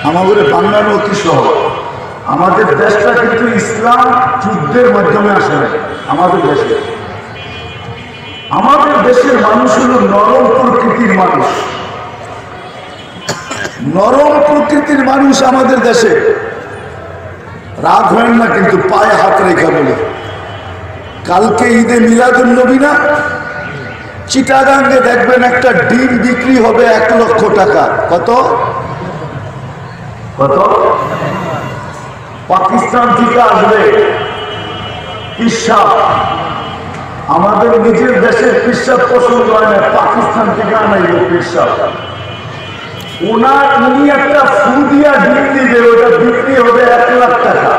আমাদের বাংলানো অতি সহজ। আমাদের দেশটা কিন্তু ইসলাম যুদ্ধের মাধ্যমে আসে আমাদের দেশে। আমাদের দেশের মানুষ হল নরম প্রকৃতির মানুষ। নরম প্রকৃতির মানুষ আমাদের দেশে। রাগ হয় না কিন্তু পায়ে হাত রেখা বলে। কালকে ঈদে মিলাদুল নবী না? চিটাগাঙ্গে দেখবেন একটা ডিম বিক্রি হবে এক লক্ষ টাকা। কত? কত? পাকিস্তান থেকে আসবে। পিসাব আমাদের নিজের দেশের পিসাব পছন্দ হয় না, পাকিস্তান থেকে আনাইল পিসাব ওনার, উনি একটা ফু দিয়া ডিম দিবে, ওটা বিক্রি হবে এক লাখ টাকা।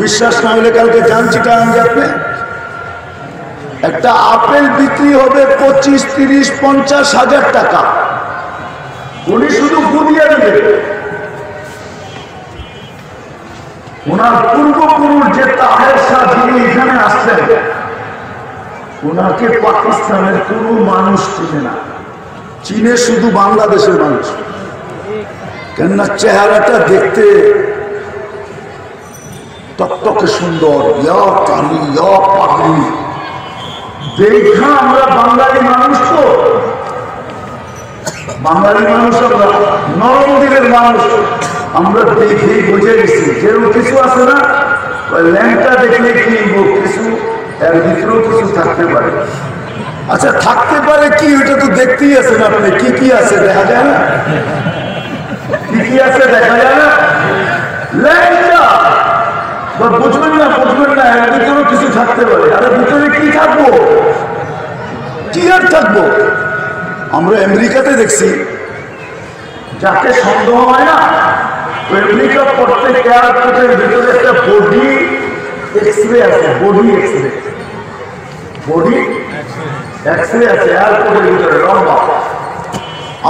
বিশ্বাস না হলে কালকে জানছি টাকা আপনি। একটা আপেল বিক্রি হবে পঁচিশ, তিরিশ, পঞ্চাশ হাজার টাকা। উনি শুধু ফু দিবে ওনার পূর্বপুরুষ যে তাহের শাহ যিনি এখানে আসছেন ওনাকে পাকিস্তানের কোনো মানুষ চিনে না। চীনে শুধু বাংলাদেশের মানুষ। কেননা চেহারাটা দেখতে টকটকে সুন্দর কালি পাগলি। দেখা আমরা বাঙালি মানুষ তো। বাঙালি মানুষ আমরা নরম দিলের মানুষ। আমরা দেখেই বুঝে গেছি। যেরকম কিছু আছে না ল্যাংটা দেখলে কি কিছু, এর ভিতরেও কিছু থাকতে পারে। আচ্ছা থাকতে পারে কি? ওটা তো দেখতেই আছেন আপনি। কি কি আছে, দেখা যায় না? কি কি আছে, দেখা যায় না? ল্যাংটা বা বুঝবেন না বুঝবেন না, এর ভিতরেও কিছু থাকতে পারে। আরে, ভিতরে কি থাকব? কি আর থাকব? আমরা আমেরিকাতে দেখছি, যাকে সন্দেহ হয় না আমেরিকা প্রত্যেক এয়ারপোর্টের ভিতরে একটা বডি এক্সরে আছে বডি এক্সরে বডি এক্সরে আছে এয়ারপোর্টের ভিতরে, লম্বা।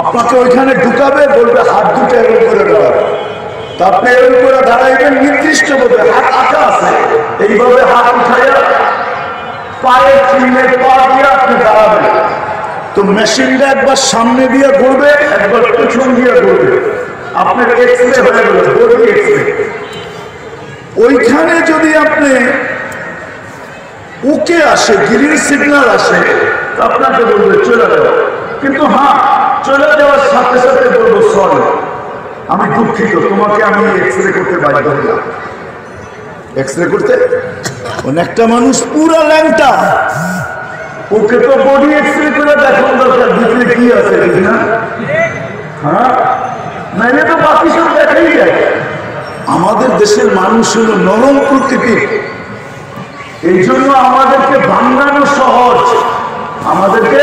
আপনাকে ওইখানে ঢুকাবে, বলবে হাত দুটো এরকম করে দাঁড়াবে তারপরে এরকম করে দাঁড়াইবেন, নির্দিষ্ট ভাবে, হাত আঁকা আছে। এইভাবে হাত উঠাইয়া পায়ের চিহ্নে পা দিয়ে আপনি দাঁড়াবেন। তো মেশিনটা একবার সামনে দিয়ে ঘুরবে, একবার পিছন দিয়ে ঘুরবে। আপনার এক্সরে হয়ে গেল বডি এক্সরে ওইখানে যদি আপনি ওকে আসে গ্রিন সিগন্যাল আসে আপনাকে বলবে চলে যাও। কিন্তু হ্যাঁ চলে যাওয়ার সাথে সাথে বলব সরি আমি দুঃখিত তোমাকে আমি এক্সরে করতে বাধ্য হলাম। এক্সরে করতে? অনেকটা মানুষ পুরা ল্যাংটা। ওকে তো বডি এক্সরে করে দেখানো দরকার ভিতরে কি আছে দেখি না। হ্যাঁ? নাইলে তো বাকি সব দেখাই যায়। আমাদের দেশের মানুষ হলো নরম প্রকৃতির। এই জন্য আমাদেরকে ভাঙ্গানো সহজ। আমাদেরকে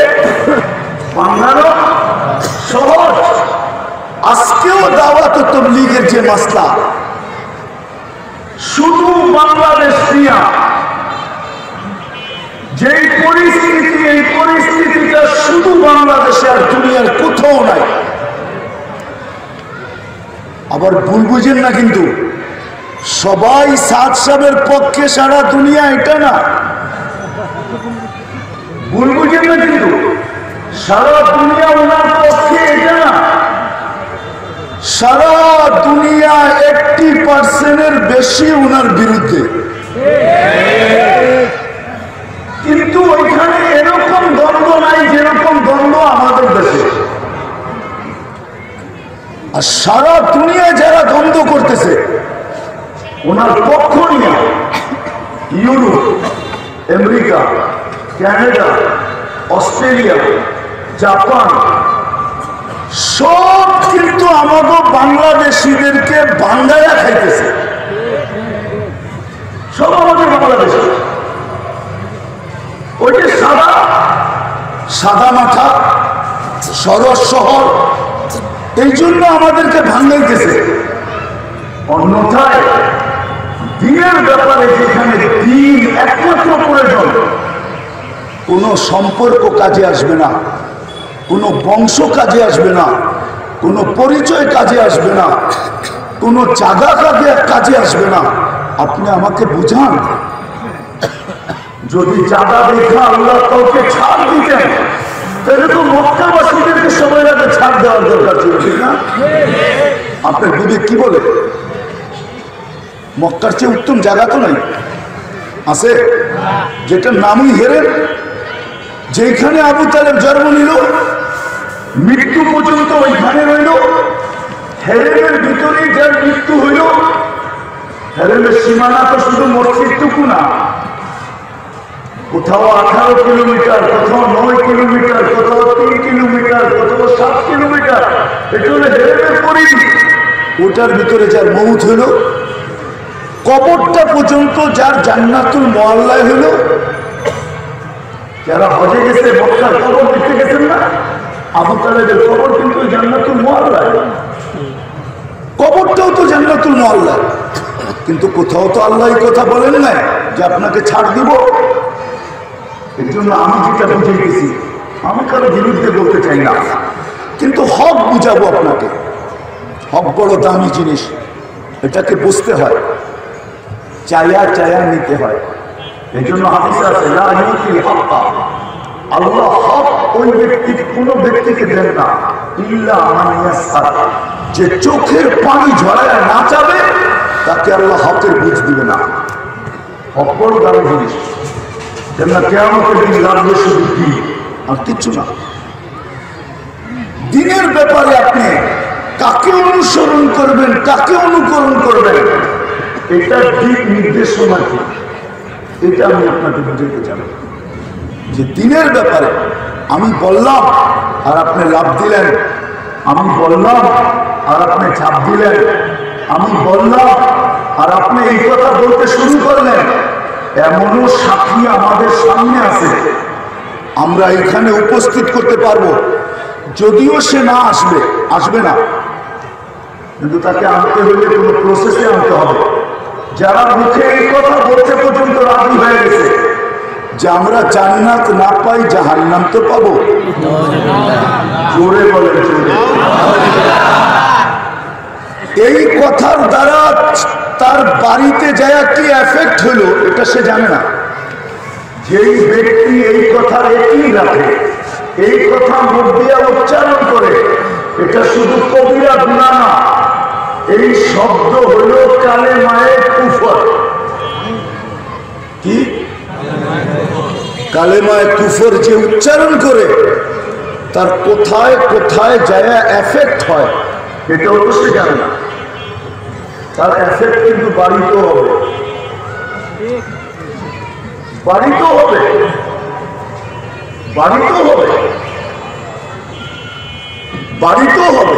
ভাঙ্গানো সহজ। আজকেও দাওয়াত তবলিগের যে মাসলা। শুধু বাংলাদেশ নিয়া যেই পরিস্থিতি এই পরিস্থিতিটা শুধু বাংলাদেশে আর দুনিয়ার কোথাও নাই। আবার ভুল বুঝেন না কিন্তু। সবাই সাত সাবের পক্ষে সারা দুনিয়া এটা না। ভুল বুঝেন না কিন্তু। সারা দুনিয়া ওনার পক্ষে এটা না। সারা দুনিয়া একটি পার্সেন্টের বেশি ওনার বিরুদ্ধে। কিন্তু ওইখানে এরকম দ্বন্দ্ব নাই যেরকম দ্বন্দ্ব আমাদের দেশে আর সারা দুনিয়া যারা দ্বন্দ্ব করতেছে, ওনার পক্ষ নিয়ে Europe, America Canada Australia, Japan, সব কিন্তু আমাকে বাংলাদেশিদেরকে বাঙ্গায়া খাইতেছে। সব আমাদের বাংলাদেশে। ওই যে সাদা সাদা মাথা, সরস শহর এই জন্য আমাদেরকে ভাঙাইতেছে। অন্যথায় দিনের ব্যাপারে যেখানে দিন একমাত্র প্রয়োজন, কোন সম্পর্ক কাজে আসবে না, কোনো বংশ কাজে আসবে না, কোনো পরিচয় কাজে আসবে না, কোনো জায়গা কাজে কাজে আসবে না। আপনি আমাকে বুঝান? যদি জায়গা দেখা আল্লাহ কাউকে ছাড় দিতেন তাহলে তো মক্কাবাসীদেরকে আগে ছাড় দেওয়ার দরকার ছিল না? আপনার বুঝে কি বলে? মক্কার চেয়ে উত্তম জায়গা তো নাই। আছে? যেটার নামই হেরেন যেখানে আবু তালেব জন্ম নিল, মৃত্যু পর্যন্ত ওইখানে রইল। হেরেমের ভিতরেই যার মৃত্যু হইল, হেরেমের সীমানা তো শুধু মসজিদটুকু না কোথাও আঠারো কিলোমিটার, কোথাও নয় কিলোমিটার, কোথাও তিন কিলোমিটার, কোথাও সাত কিলোমিটার হলো হেরেমের পরিধি ওটার ভিতরে যার মৌত হইল কবরটা পর্যন্ত যার জান্নাতুল মোয়াল্লায় হইল যারা হজে গেছে, মক্কার কবর দেখতে গেছেন না? আবু কবর কিন্তু জান্নাতুল মোয়াল্লায়। কবরটাও তো জান্নাতুল মোয়াল্লায়। কিন্তু কোথাও তো আল্লাহ কথা বলেন না যে আপনাকে ছাড় দিব। এর জন্য আমি যেটা বুঝে গেছি, আমি কারও বিরুদ্ধে বলতে চাই না। কিন্তু হক বুঝাবো আপনাকে। হক বড় দামি জিনিস। এটাকে বুঝতে হয়। চায়া চায়া নিতে হয়। এই জন্য আল্লাহ হক ওই ব্যক্তি, কোন ব্যক্তিকে দেন না। যে চোখের পানি ঝরায় না চাবে, তাকে আল্লাহ হকের বুঝ দিবে না। হক বড় দামি জিনিস। দিনের ব্যাপারে আপনি কাকে অনুসরণ করবেন, কাকে অনুকরণ করবেন, এটা দিক নির্দেশনা কি? এটা আমি আপনাকে বুঝাতে চাই। যে দিনের ব্যাপারে আমি বললাম আর আপনি লাভ দিলেন, আমি বললাম আর আপনি ছাপ দিলেন, আমি বললাম আর আপনি এই কথা বলতে শুরু করলেন এমনও সাক্ষী আমাদের সামনে আছে। আমরা এখানে উপস্থিত করতে পারব। যদিও সে না আসবে আসবে না। কিন্তু তাকে আনতে হলে কোনো প্রসেসে আনতে হবে। যারা মুখে এই কথা বলতে পর্যন্ত রাজি হয়ে গেছে, যে আমরা জান্নাত না পাই জাহান্নাম তো পাবো। জোরে বলেন এই কথার দ্বারা তার বাড়িতে যায় কি এফেক্ট হলো, এটা সে জানে না। যেই ব্যক্তি এই কথার একই রাখে, এই কথা মুখ দিয়ে উচ্চারণ করে, এটা শুধু কবিরা গুণা না, এই শব্দ হল কালে মায়ের কুফর। কি? কালেমায় কুফর যে উচ্চারণ করে, তার কোথায় কোথায় যায় এফেক্ট হয়, এটা অবশ্যই জানে না। তার এফেক্ট কিন্তু বাড়িতেও হবে। বাড়িতেও হবে। বাড়িতেও হবে। বাড়িতেও হবে।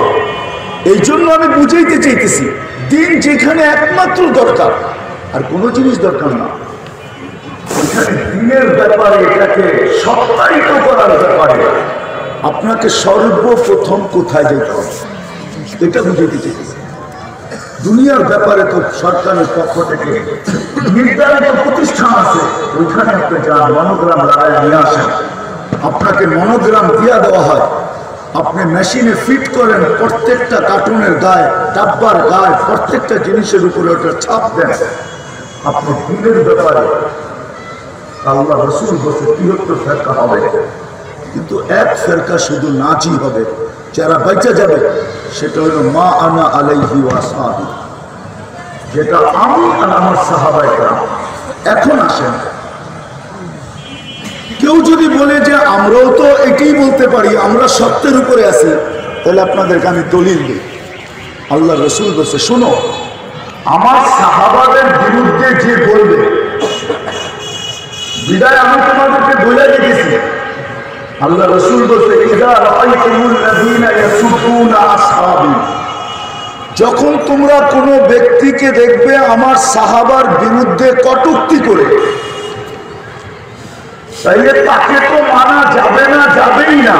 এই জন্য আমি বুঝাইতে চাইতেছি, দিন যেখানে একমাত্র দরকার, আর কোনো জিনিস দরকার না। দিনের ব্যাপারে এটাকে সপ্তাহিত করার ব্যাপারে আপনাকে সর্বপ্রথম কোথায় যেতে হবে, এটা বুঝাইতে চাইতেছি। দুনিয়ার ব্যাপারে তো সরকারের পক্ষ থেকে নির্ধারিত প্রতিষ্ঠান আছে, ওইখানে আপনি যান, মনোগ্রাম লাগায় নিয়ে আসেন। আপনাকে মনোগ্রাম দিয়া দেওয়া হয়। আপনি মেশিনে ফিট করেন, প্রত্যেকটা কার্টুনের গায়ে, ডাব্বার গায়ে, প্রত্যেকটা জিনিসের উপরে ওটা ছাপ দেন। আপনি দিনের ব্যাপারে আল্লাহ রসুল বসে বৃহত্তর ফেরকা হবে। কিন্তু এক ফেরকা শুধু নাচই হবে। যারা বেঁচে যাবে, সেটা হলো মা আনা আলাইহি ওয়াসাবি যেটা আমি আর আমার সাহাবাই এখন আসেন। কেউ যদি বলে যে আমরাও তো এটাই বলতে পারি, আমরা সত্যের উপরে আছি, তাহলে আপনাদেরকে আমি দলিল দিই। আল্লাহ রসুল বলছে, শোনো, আমার সাহাবাদের বিরুদ্ধে যে বলবে, বিদায় আমি তোমাদেরকে বলে দিয়েছি আল্লাহ রসুল আসহাবি। যখন তোমরা কোনো ব্যক্তিকে দেখবে আমার সাহাবার বিরুদ্ধে কটুক্তি করে, তাইলে তাকে তো মানা যাবে না, যাবেই না।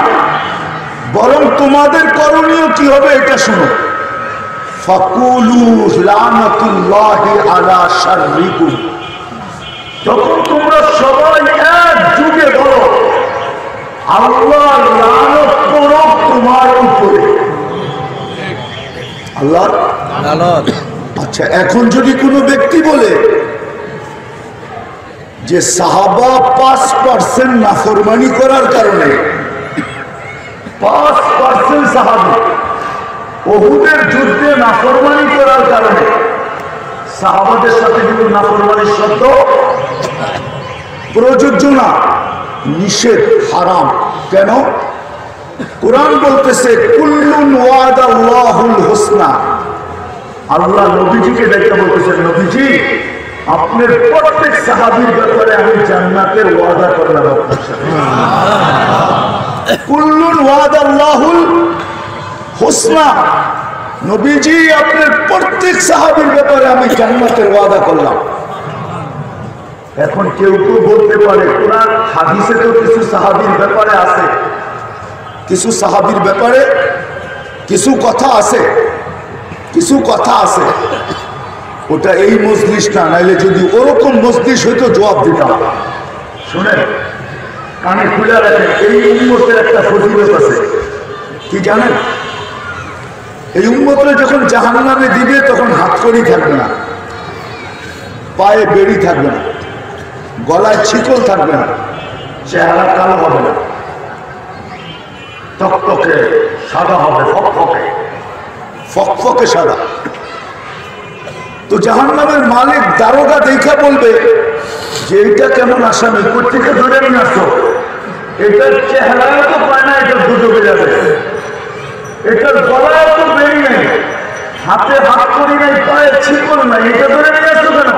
বরং তোমাদের করণীয় কি হবে এটা শুনো। ফাকুলু আলা শাররিকুম যখন তোমরা সবাই এক যুগে বলো আল্লাহ লানত করুক তোমার উপরে। আল্লাহ আচ্ছা এখন যদি কোনো ব্যক্তি বলে যে সাহাবা পাঁচ পার্সেন্ট নাফরমানি করার কারণে পাঁচ পার্সেন্ট সাহাবি বহুদের যুদ্ধে নাফরমানি করার কারণে সাহাবাদের সাথে কিন্তু নাফরমানির শব্দ প্রযোজ্য না নিষেধ হারাম। কেন? কোরআন বলতেছে, কুল্লুন ওয়াদাল্লাহুল হোসনা। আল্লাহ নবীজিকে দেখে বলতেছে, নবীজি, আপনার প্রত্যেক সাহাবীর ব্যাপারে আমি জান্নাতের ওয়াদা করলাম কুল্লুন ওয়াদাল্লাহুল হোসনা। নবীজি, আপনার প্রত্যেক সাহাবীর ব্যাপারে আমি জান্নাতের ওয়াদা করলাম। এখন কেউ কেউ বলতে পারে কোরআন হাদিসে তো কিছু সাহাবীর ব্যাপারে আছে। কিছু সাহাবীর ব্যাপারে কিছু কথা আছে, কিছু কথা আছে। ওটা এই মজলিস না, নাইলে যদি ওরকম মজলিস হইতো জবাব দিতাম। শুনেন, কানে খুলে রাখেন, এই উন্মতের একটা ফজিলত আছে। কি জানেন? এই উন্মতরে যখন জাহান নামে দিবে, তখন হাত করেই থাকবে না, পায়ে বেড়ি থাকবে না। গলায় ছিকল থাকবে না চেহারা কালো হবে না। টকটকে সাদা হবে, ফকফকে। ফকফকে সাদা। তো জাহান নামের মালিক দারোগা দেখা বলবে যে এটা কেমন আসামি কোথেকে ধরে নিয়ে আসো এটার চেহারা তো পায় না এটা দুজকে যাবে এটার গলায় তো বেরিয়ে নেই, হাতে হাত করি নাই, পায়ে ছিকল নাই, এটা ধরে নিয়ে আসো কেন?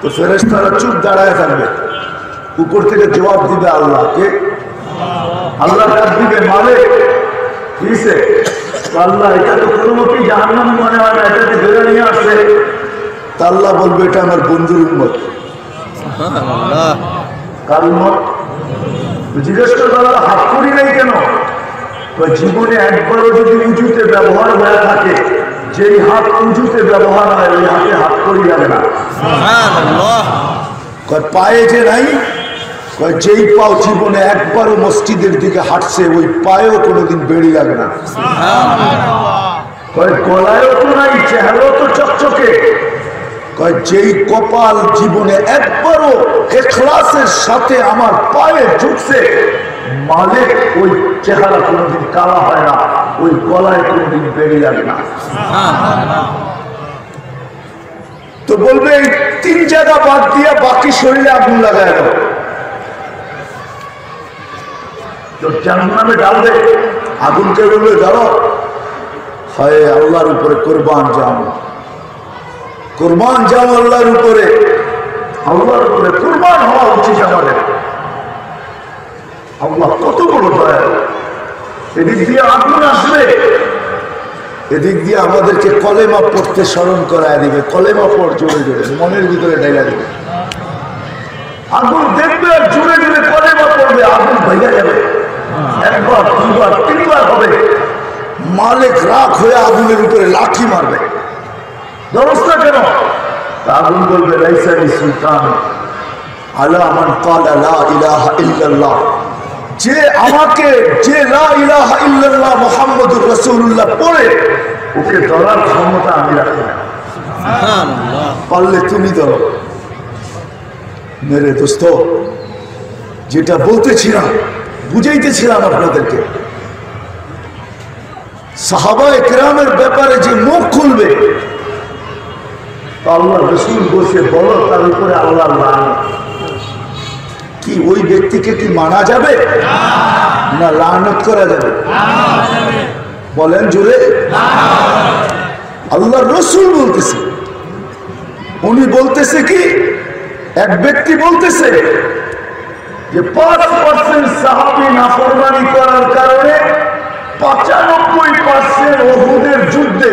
তো ফেরেস্তারা চুপ দাঁড়ায় থাকবে। উপর থেকে জবাব দিবে আল্লাহকে। আল্লাহ ডাক দিবে মালিক কিসে আল্লাহ এটা তো কোনো মতেই জাহান্নাম মনে হয় না এটাকে ধরে নিয়ে আসছে। তা আল্লাহ বলবে এটা আমার বন্ধুর উন্মত কার উন্মত জিজ্ঞেস করবে হাত করি নাই কেন? জীবনে একবারও যদি উঁচুতে ব্যবহার হয়ে থাকে যেই হাত উঁচুতে ব্যবহার হয় ওই হাতে হাত করি যাবে না। কয় পায়ে যে নাই কয় যেই পাও জীবনে একবারও মসজিদের দিকে হাঁটছে ওই পায়েও কোনোদিন বেড়ি লাগে না। কয় গলায়ও তো নাই চেহারাও তো চকচকে। কয় যেই কপাল জীবনে একবারও এখলাসের সাথে আমার পায়ে ঝুঁকছে মালিক ওই চেহারা কোনোদিন কালা হয় না। ওই গলায় কোনোদিন বেড়ে যাবে না। তো বলবে, এই তিন জায়গা বাদ দিয়ে বাকি শরীরে আগুন লাগায় দাও। তো জাহান্নামে ডালবে, আগুনকে বলবে ধরো। হয় আল্লাহর উপরে কোরবান যাও কোরবান যাও আল্লাহর উপরে। আল্লাহর উপরে কোরবান হওয়া উচিত আমাদের। আল্লাহ কত বড় দয়াল। এদিক দিয়ে আগুন আসবে। এদিক দিয়ে আমাদেরকে কলেমা পড়তে স্মরণ করায় দিবে। কলেমা পড় জোরে জোরে মনের ভিতরে ডাইলা দিবে। আগুন দেখবে আর জুড়ে জুড়ে কলেমা পড়বে আগুন ভেঙে যাবে। একবার দুবার তিনবার হবে। মালিক রাগ হয়ে আগুনের উপরে লাঠি মারবে। ব্যবস্থা কেন? আগুন বলবে লাইসানি সুলতান। আলা মান কালা লা ইলাহা ইল্লাল্লাহ। যে আমাকে যে মুহাম্মদুর পড়ে ওকে ধরার ক্ষমতা আমি রাখি না। পারলে তুমি ধরো। মেরে দোস্ত যেটা বলতেছিলাম বুঝাইতেছিলাম আপনাদেরকে। সাহাবা একরামের ব্যাপারে যে মুখ খুলবে তা আল্লাহ রসুল বসে বলো তার উপরে আল্লাহ। কি ওই ব্যক্তিকে কি মানা যাবে? না, লানত করা যাবে। বলেন জোরে। আল্লাহ রসুল বলতেছে। উনি বলতেছে কি? এক ব্যক্তি বলতেছে যে পাঁচ পার্সেন্ট সাহাবি নাফরমানি করার কারণে পঁচানব্বই পার্সেন্ট ওহুদের যুদ্ধে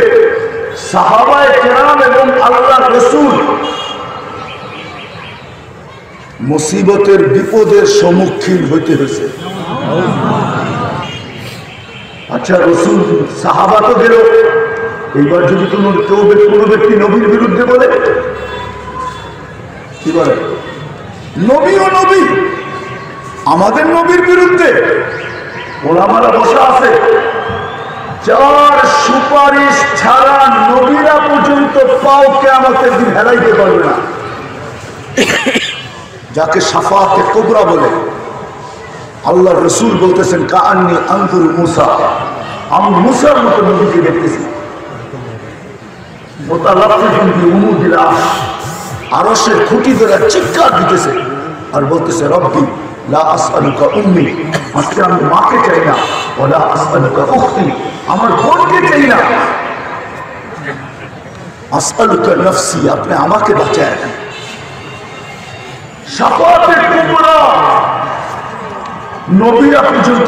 সাহাবায় কেরাম এবং আল্লাহ রসুল মুসিবতের বিপদের সম্মুখীন হইতে হয়েছে আচ্ছা রসুল সাহাবা তো গেল। এইবার যদি কোনো কেউ কোনো ব্যক্তি নবীর বিরুদ্ধে বলে, কি বলে? নবী ও নবী, আমাদের নবীর বিরুদ্ধে ওলামারা বসা আছে। যার সুপারিশ ছাড়া নবীরা পর্যন্ত পাওকে আমাকে দিন হেরাইতে পারবে না। যাকে সাফাতে কোবরা বলে। আল্লাহ রসুল বলতেছেন কাহান্নি আঙ্কুর মুসা। আমি মুসার মতো নবীকে দেখতেছি। খুঁটি ধরে দিতেছে আর বলতেছে উম্মি। আমি মাকে আমার না। নফসি, আপনি আমাকে বাঁচায় সাফাতে কুবরা নবীরা পর্যন্ত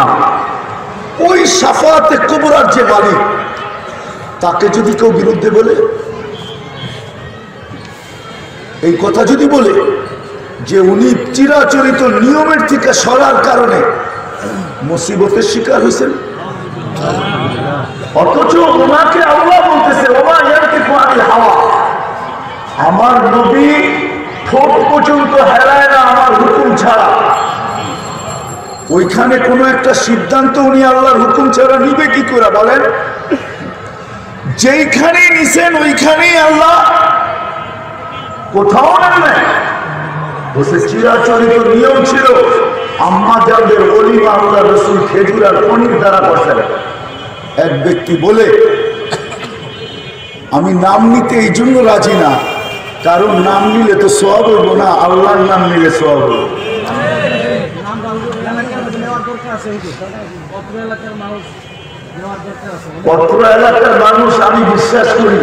না। ওই যে তাকে যদি কেউ বিরুদ্ধে বলে, এই কথা যদি বলে যে উনি চিরাচরিত নিয়মের থেকে সরার কারণে মুসিবতের শিকার হয়েছেন। অথচ ওনাকে আল্লাহ বলতেছে, ওমা হাওয়া। আমার নবী ঠোঁট পর্যন্ত হেরায় না আমার হুকুম ছাড়া। ওইখানে কোনো একটা সিদ্ধান্ত উনি আল্লাহর হুকুম ছাড়া নিবে কি করে বলেন? যেইখানে নিছেন ওইখানেই আল্লাহ কোথাও বসে চিরাচরিত নিয়ম ছিল, আম্মা যাদের অলিমা আল্লাহ রসুল খেজুর আর পনির দ্বারা করছেন এক ব্যক্তি বলে, আমি নাম নিতে এই জন্য রাজি না। কারণ নাম নিলে তো সব হইব না, আল্লাহর নাম নিলে সব মানুষ, আমি বিশ্বাস করি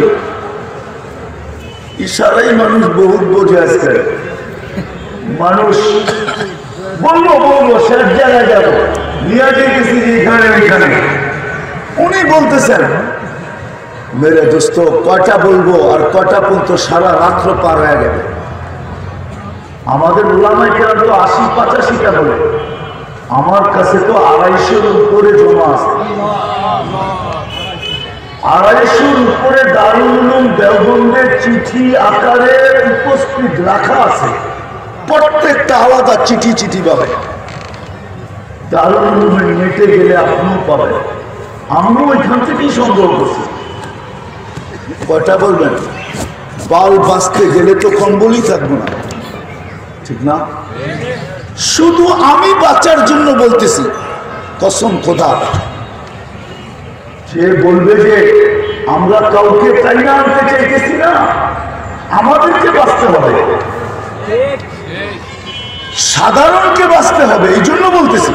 ইশারাই মানুষ বহুত বোঝে আজকাল। মানুষ বলব বলব, শেষ জায়গায় যাব। নিয়ে যে এখানে, ওইখানে। উনি বলতেছেন মেরে দোস্ত কয়টা বলব আর কয়টা পর্যন্ত সারা রাত্র পার হয়ে গেবে আমাদের ওলামাই কেন তো আশি পঁচাশিটা বলে আমার কাছে তো আড়াইশোর উপরে জমা আছে আড়াইশোর উপরে উলুম দেওবন্দের চিঠি আকারে উপস্থিত রাখা আছে প্রত্যেকটা আলাদা চিঠি চিঠি পাবে উলুমের নেটে গেলে আপনিও পাবেন আমিও ওইখান থেকেই সংগ্রহ করছি কয়টা বলবেন? বাল বাঁচতে গেলে তো কম্বলই থাকব না। ঠিক না? শুধু আমি বাঁচার জন্য বলতেছি, কসম খোদা। সে বলবে যে, আমরা কাউকে তাই না আনতে চাইতেছি না, আমাদেরকে বাঁচতে হবে। সাধারণকে বাঁচতে হবে, এই জন্য বলতেছি।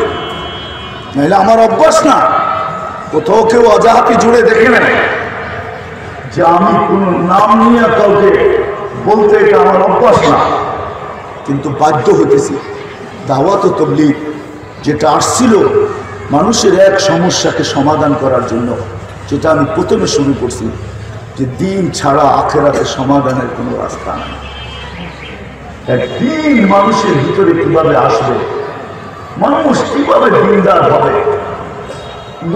নাহলে আমার অভ্যাস না, কোথাও কেউ অজাহাতি জুড়ে দেখে নেয়। যে আমি কোন নাম নিয়ে কাউকে বলতে এটা আমার অভ্যাস না। কিন্তু বাধ্য হইতেছি, দাওয়াত ও তবলিগ যেটা আসছিল মানুষের এক সমস্যাকে সমাধান করার জন্য, যেটা আমি প্রথমে শুরু করছি, যে দিন ছাড়া আখেরাতে সমাধানের কোনো রাস্তা নেই। একদিন মানুষের ভিতরে কীভাবে আসবে? মানুষ কীভাবে দিনদার হবে?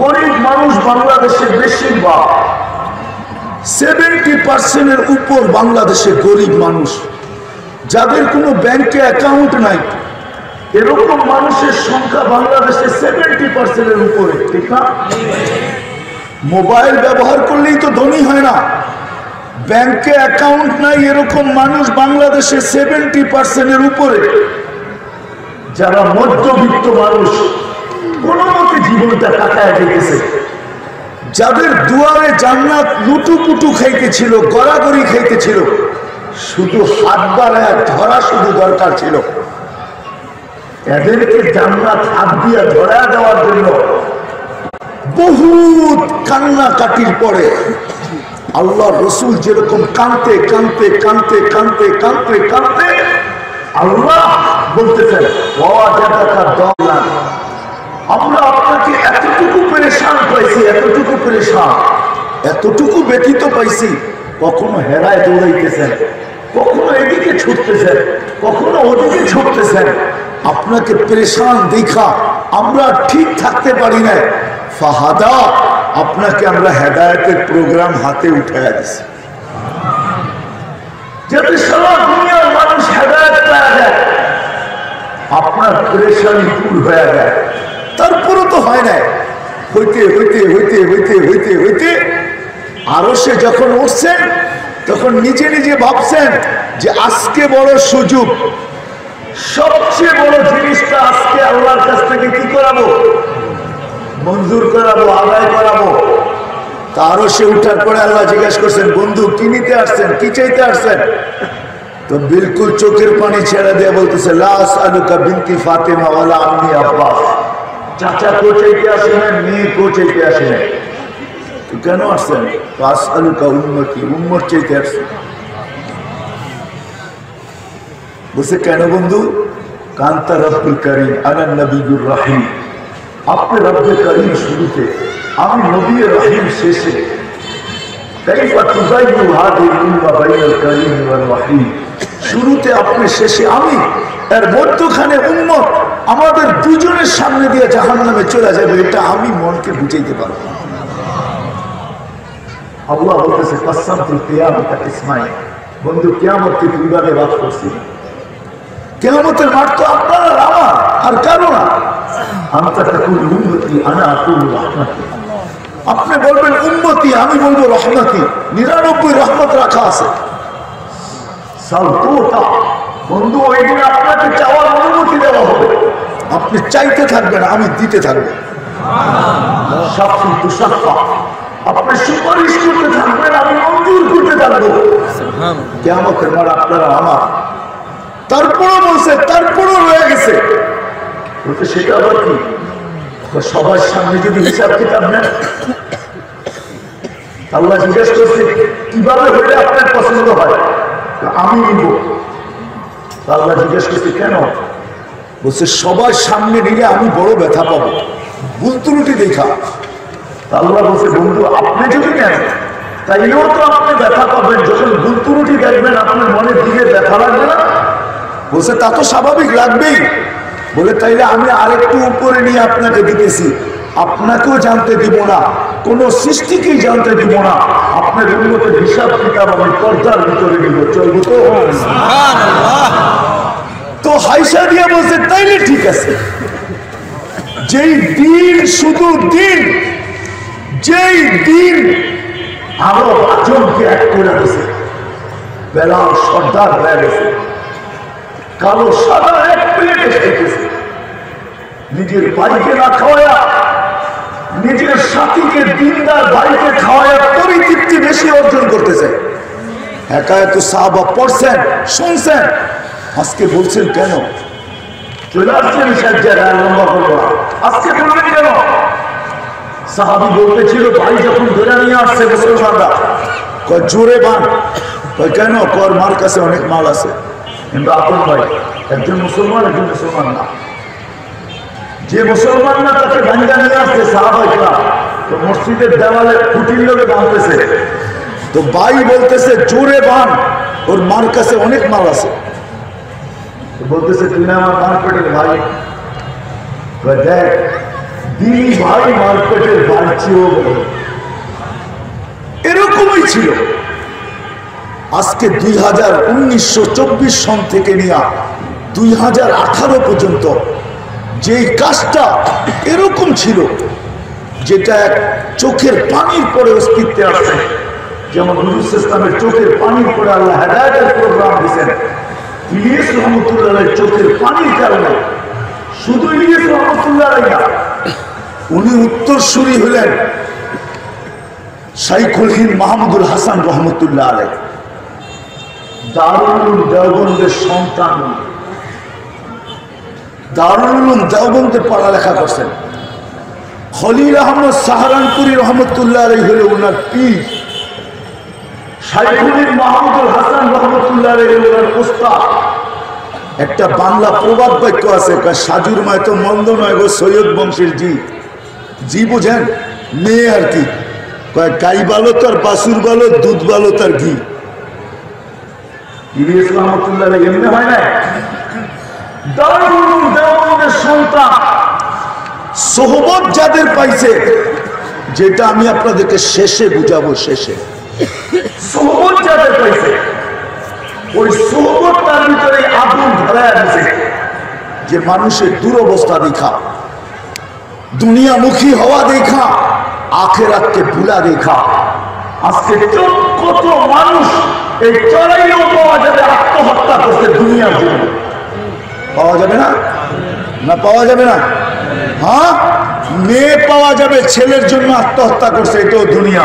গরিব মানুষ বাংলাদেশের বেশিরভাগ সেভেন্টি পার্সেন্টের উপর বাংলাদেশে গরিব মানুষ, যাদের কোনো ব্যাংকে অ্যাকাউন্ট নাই, এরকম মানুষের সংখ্যা বাংলাদেশে সেভেন্টি পার্সেন্টের উপরে, ঠিক না? মোবাইল ব্যবহার করলেই তো ধনী হয় না। ব্যাংকে অ্যাকাউন্ট নাই, এরকম মানুষ বাংলাদেশে সেভেন্টি পার্সেন্টের উপরে। যারা মধ্যবিত্ত মানুষ কোনো মতে জীবনটা কাটায় যেতেছে যাদের দুয়ারে জান্নাত লুটুপুটু খাইতেছিল, গড়াগড়ি খাইতেছিল, শুধু হাত বাড়ায় ধরা শুধু দরকার ছিল। এদেরকে জান্নাত হাত দিয়ে ধরা দেওয়ার জন্য বহুত কান্নাকাটির পরে আল্লাহ রসুল যেরকম কানতে কানতে কানতে কানতে কানতে কানতে আল্লাহ বলতেছেন দলান আমরা আপনাকে এতটুকু পেরেশান পাইছি, এতটুকু পেরেশান। এতটুকু ব্যথিত পাইছি, কখনো হেরায় দৌড়াইতেছেন, কখনো এদিকে ছুটতেছেন, কখনো ওদিকে ছুটতেছেন। আপনাকে পেরেশান দেখা আমরা ঠিক থাকতে পারি না ফাহাদা, আপনাকে আমরা হেদায়তের প্রোগ্রাম হাতে উঠাইয়া দিছি। যাতে সারা দুনিয়ার মানুষ হেদায়ত পাওয়া যায়, আপনার পরেশানি দূর হয়ে যায়। তারপরও তো হয় না হইতে হইতে হইতে হইতে হইতে হইতে আরও সে যখন উঠছেন তখন নিজে নিজে ভাবছেন যে আজকে বড় সুযোগ। সবচেয়ে বড় জিনিসটা আজকে আল্লাহর কাছ থেকে কি করাবো? মঞ্জুর করাবো, আদায় করাবো। তারও সে উঠার পরে আল্লাহ জিজ্ঞেস করছেন, বন্ধু, কি নিতে আসছেন? কি চাইতে আসছেন? তো বিলকুল চোখের পানি ছেড়ে দিয়ে বলতেছে লাস আলুকা বিনতি ফাতেমা ওয়ালা আম্মি আব্বাস চাচা কোচাইতে আসে না মেয়ে কোচাইতে আসে না কেন আসছেন পাঁচ আলুকা উন্নতি উম্মর চাইতে আসছে বলছে কেন বন্ধু কান্তা রব্বুল করিম আনান নবীর রাহিম আপনি রব্বুল করিম শুরুতে আমি নবী রাহিম শেষে শুরুতে আপনি শেষে আমি এর মধ্যখানে উন্মত আমাদের দুজনের সামনে দিয়ে জাহান নামে চলে যাবে, এটা আমি মনকে বুঝাইতে পারব আপনি বলবেন উন্নতি আমি বলব রহমতি। নিরানব্বই রহমত রাখা আছে। বন্ধু ওই দিনে আপনাকে চাওয়ার অনুমতি দেওয়া হবে। আপনি চাইতে থাকবেন আমি দিতে থাকব। সাফি তুষাফা আপনি সুপারিশ করতে থাকবেন আমি মঞ্জুর করতে থাকব। কেমতের মার আপনারা আমার তারপরও বলছে তারপরও রয়ে গেছে। বলছে সেটা আবার কি? সবার সামনে যদি হিসাব কিতাব নেন। আল্লাহ জিজ্ঞেস করছে কীভাবে হলে আপনার পছন্দ হয়? আমি নিব। আল্লাহ জিজ্ঞেস করছে, কেন? বলছে, সবার সামনে নিলে আমি বড় ব্যথা পাবো। ভুল ত্রুটি দেখা। আল্লাহ বলছে, বন্ধু, আপনি যদি নেন, তাইলেও তো আপনি ব্যথা পাবেন। যখন ভুল গুলতুরুটি দেখবেন, আপনার মনের দিকে ব্যথা লাগবে না? বলছে, তা তো স্বাভাবিক, লাগবেই। বলে, তাইলে আমি আরেকটু উপরে নিয়ে আপনাকে দিতেছি। আপনাকেও জানতে দিব না। কোন সৃষ্টিকেই জানতে দিব না। আপনার উন্নতের হিসাব কিতাব আমি পর্দার ভিতরে দিব চলবো তো? তো হাইসা দিয়ে বলছে তাইলে ঠিক আছে। যেই দিন শুধু দিন যেই দিন আরও আজমকে এক করে দিছে বেলাল সর্দার হয়ে গেছে। কালো সাদা এক প্লেটে খেতেছে। নিজের ভাইকে না খাওয়া নিজের সাথীকে দিনদার ভাইকে খাওয়ায় পরিতৃপ্তি বেশি অর্জন করতেছে। একা এত সাহাবা পড়ছেন, শুনছেন। আজকে বলছেন কেন? ভাই যখন নিয়ে জোরে বান। কেন? কর কাছে অনেক মাল আছে। কিন্তু ভাই, একজন মুসলমান একজন মুসলমান না। যে মুসলমানরা তাকে গাঞ্জা নিয়ে আসছে সাহাবাইকরা তো মসজিদের দেওয়ালে খুঁটির লোকে বাঁধতেছে। তো বাই বলতেছে, জোরে বান ওর মার কাছে অনেক মাল আছে। বলতেছে, তুমি আমার মার পেটের ভাই। দেখ দিনী ভাই মার পেটের ভাই চেয়েও বড়। এরকমই ছিল। আজকে দুই হাজার উনিশশো সন থেকে নিয়ে দুই হাজার আঠারো পর্যন্ত যে কাজটা এরকম ছিল, যেটা এক চোখের পানির পরে অস্তিত্বে আছে যেমন হুজুর ইসলামের চোখের পানির পরে আল্লাহ হেদায়তের প্রোগ্রাম দিয়েছেন। ইলিয়াস চোখের পানির কারণে। শুধু ইলিয়াস রহমতুল্লাহ না, উনি উত্তরসূরি হলেন শাইখুল হিন্দ মাহমুদুল হাসান রহমতুল্লাহ আলাই দারুল দেওবন্দের সন্তান উনি। দারুল দেওবন্দে পড়ালেখা করছেন। খলিল আহমদ সাহারানপুরি রহমতুল্লাহ হলে ওনার পীর। মাহমুদুল হাসান রহমতুল্লাহ ওনার একটা বাংলা প্রবাদ বাক্য আছে সাজুর মায় তো মন্দ নয় গো সৈয়দ বংশের জি। জি বোঝেন? মেয়ে আর কি? কয়, গাই বালো তার বাসুর বালো, দুধ বালো তার ঘি। রহমতুল্লাহ এমনি হয় না দারুল উলুম দেওবন্দের সন্তান। সোহবত যাদের পাইছে যেটা আমি আপনাদেরকে শেষে বুঝাবো শেষে। সোহবত যাদের পাইছে ওই সোহবত তার ভিতরে আগুন ধরায় যে মানুষের দুরবস্থা দেখা দুনিয়ামুখী হওয়া দেখা আখেরাতকে ভুলা দেখা। আজকে কত মানুষ এই চড়াইও পাওয়া যাবে আত্মহত্যা করছে দুনিয়ার জন্য। পাওয়া যাবে না? না, পাওয়া যাবে না। হ্যাঁ? মেয়ে পাওয়া যাবে, ছেলের জন্য আত্মহত্যা করছে, এটাও দুনিয়া।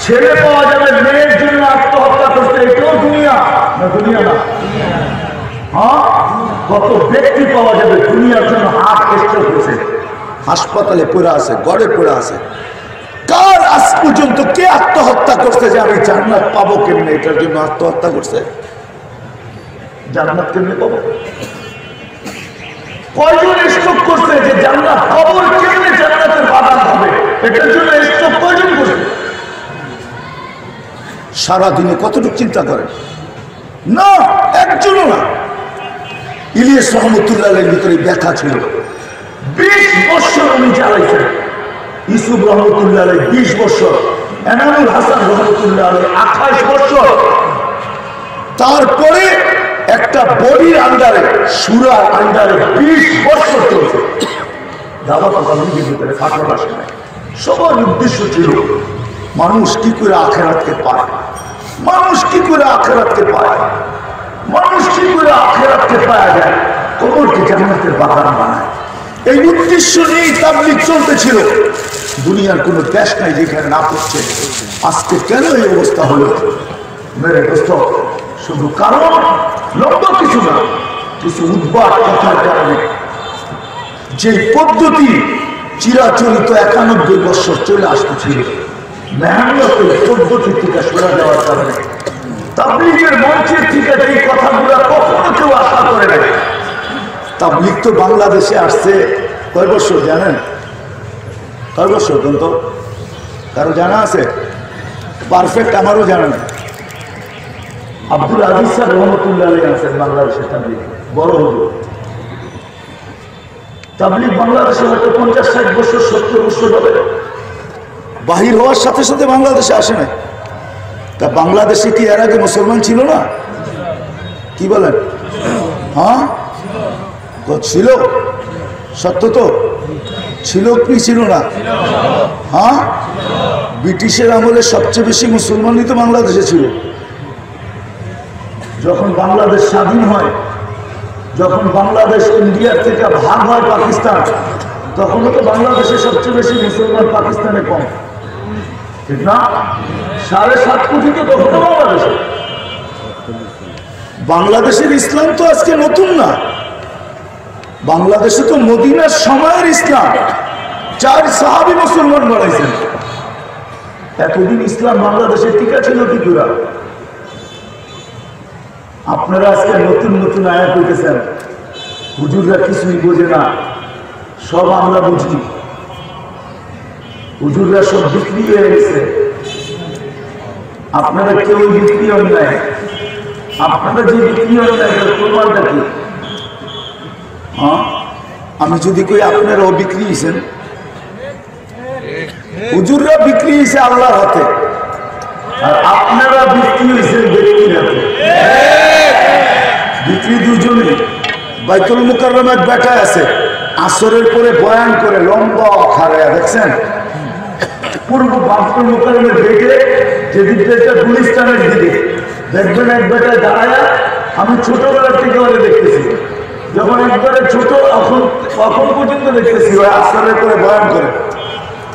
ছেলে পাওয়া যাবে, মেয়ের জন্য আত্মহত্যা করছে, এটাও দুনিয়া। না দুনিয়া না। হ্যাঁ? কত ব্যক্তি পাওয়া যাবে, দুনিয়ার জন্য হাত চেষ্টা করছে। হাসপাতালে পড়ে আছে, গড়ে পড়ে আছে। কার আজ পর্যন্ত কে আত্মহত্যা করছে যে আমি জান্নাত পাবো কেমনে? এটার জন্য আত্মহত্যা করছে। জান্নাত কেমনে পাবো? কয়জন স্টক করছে যে জান্নাত কবর কেমনে জান্নাতের বাগান হবে? এটার জন্য কয়জন করছে? সারাদিনে কতটুকু চিন্তা করে? না, একজনও না। ইলিয়াস রহমতুল্লাহ ভিতরে ব্যথা ছিল। বিশ বছর উনি চালাইছেন ইসুফ রহমতুল্লাহ বিশ বছর। এনামুল হাসান রহমতুল্লাহ আঠাশ বছর। তারপরে একটা বডির আন্ডারে, সুরার আন্ডারে বিশ বছর চলছে। সবার উদ্দেশ্য ছিল, মানুষ কি করে আখেরাতকে পায়? মানুষ কি করে আখেরাতকে পায়? মানুষ কি করে আখেরাতকে পাওয়া যায়? কবরকে জান্নাতের বাগান বানায়? এই উদ্দেশ্য নিয়েই তাবলিক চলতেছিল। দুনিয়ার কোনো দেশ নাই যেখানে না করছে। আজকে কেন এই অবস্থা হলো? মেরে দোস্ত, শুধু কারণ লম্বা কিছু না কিছু উদ্বাদ কারণে যে পদ্ধতি চিরাচরিত একানব্বই বছর চলে দেওয়ার কারণে এই কথাগুলো কেউ আশা করে তো বাংলাদেশে আসছে কয় বছর জানেন? কয় বছর কারও জানা আছে? পারফেক্ট আমারও জানা নেই। আব্দুল আজিজ স্যার রহমতুল্লাহ আলী আছেন বাংলাদেশে তাবলিগ, বড় হল তাবলিগ বাংলাদেশে হয়তো পঞ্চাশ, ষাট বছর, সত্তর বছর হবে। বাহির হওয়ার সাথে সাথে বাংলাদেশে আসে না তা বাংলাদেশে কি এর আগে মুসলমান ছিল না? কি বলেন? হ্যাঁ? ছিল। সত্য তো? ছিল কি ছিল না? হ্যাঁ? ব্রিটিশের আমলে সবচেয়ে বেশি মুসলমানই তো বাংলাদেশে ছিল। যখন বাংলাদেশ স্বাধীন হয়, যখন বাংলাদেশ ইন্ডিয়ার থেকে ভাগ হয় পাকিস্তান, তখনও তো বাংলাদেশে সবচেয়ে বেশি মুসলমান পাকিস্তানে কম। ঠিক না? সাড়ে সাত কোটি তো তখনও বাংলাদেশে। বাংলাদেশের ইসলাম তো আজকে নতুন না। বাংলাদেশে তো মদিনার সময়ের ইসলাম। চার সাহাবি মুসলমান বানাইছেন। এতদিন ইসলাম বাংলাদেশে টিকা ছিল কি করে? আপনারা আজকে নতুন নতুন আয়া করতেছেন হুজুররা কিছুই বোঝে না। সব আমরা বুঝি। হুজুররা সব বিক্রি হয়ে গেছে। আপনারা কেউ বিক্রি হন নাই। আপনারা যে বিক্রি হন নাই প্রমাণটা কি? হ্যাঁ? আমি যদি কই আপনারাও বিক্রি হয়েছেন হুজুররা বিক্রি হয়েছে আল্লাহর হাতে। আর আপনারা বিক্রি হয়েছেন ব্যক্তির হাতে। বিক্রি দুজনই বাইতুল মুকাররম এক বেটা আছে, আসরের পরে বয়ান করে লম্বা খাড়ায়া দেখছেন? পূর্ব বাইতুল মুকাররমের গেটে যেদিকটা একটা গুলিস্তানের দিকে, দেখবেন এক বেটা দাঁড়ায়া আমি ছোটবেলার থেকে ওরে দেখতেছি। যখন একবারে ছোট, এখন এখন পর্যন্ত দেখতেছি ওই আসরের পরে বয়ান করে।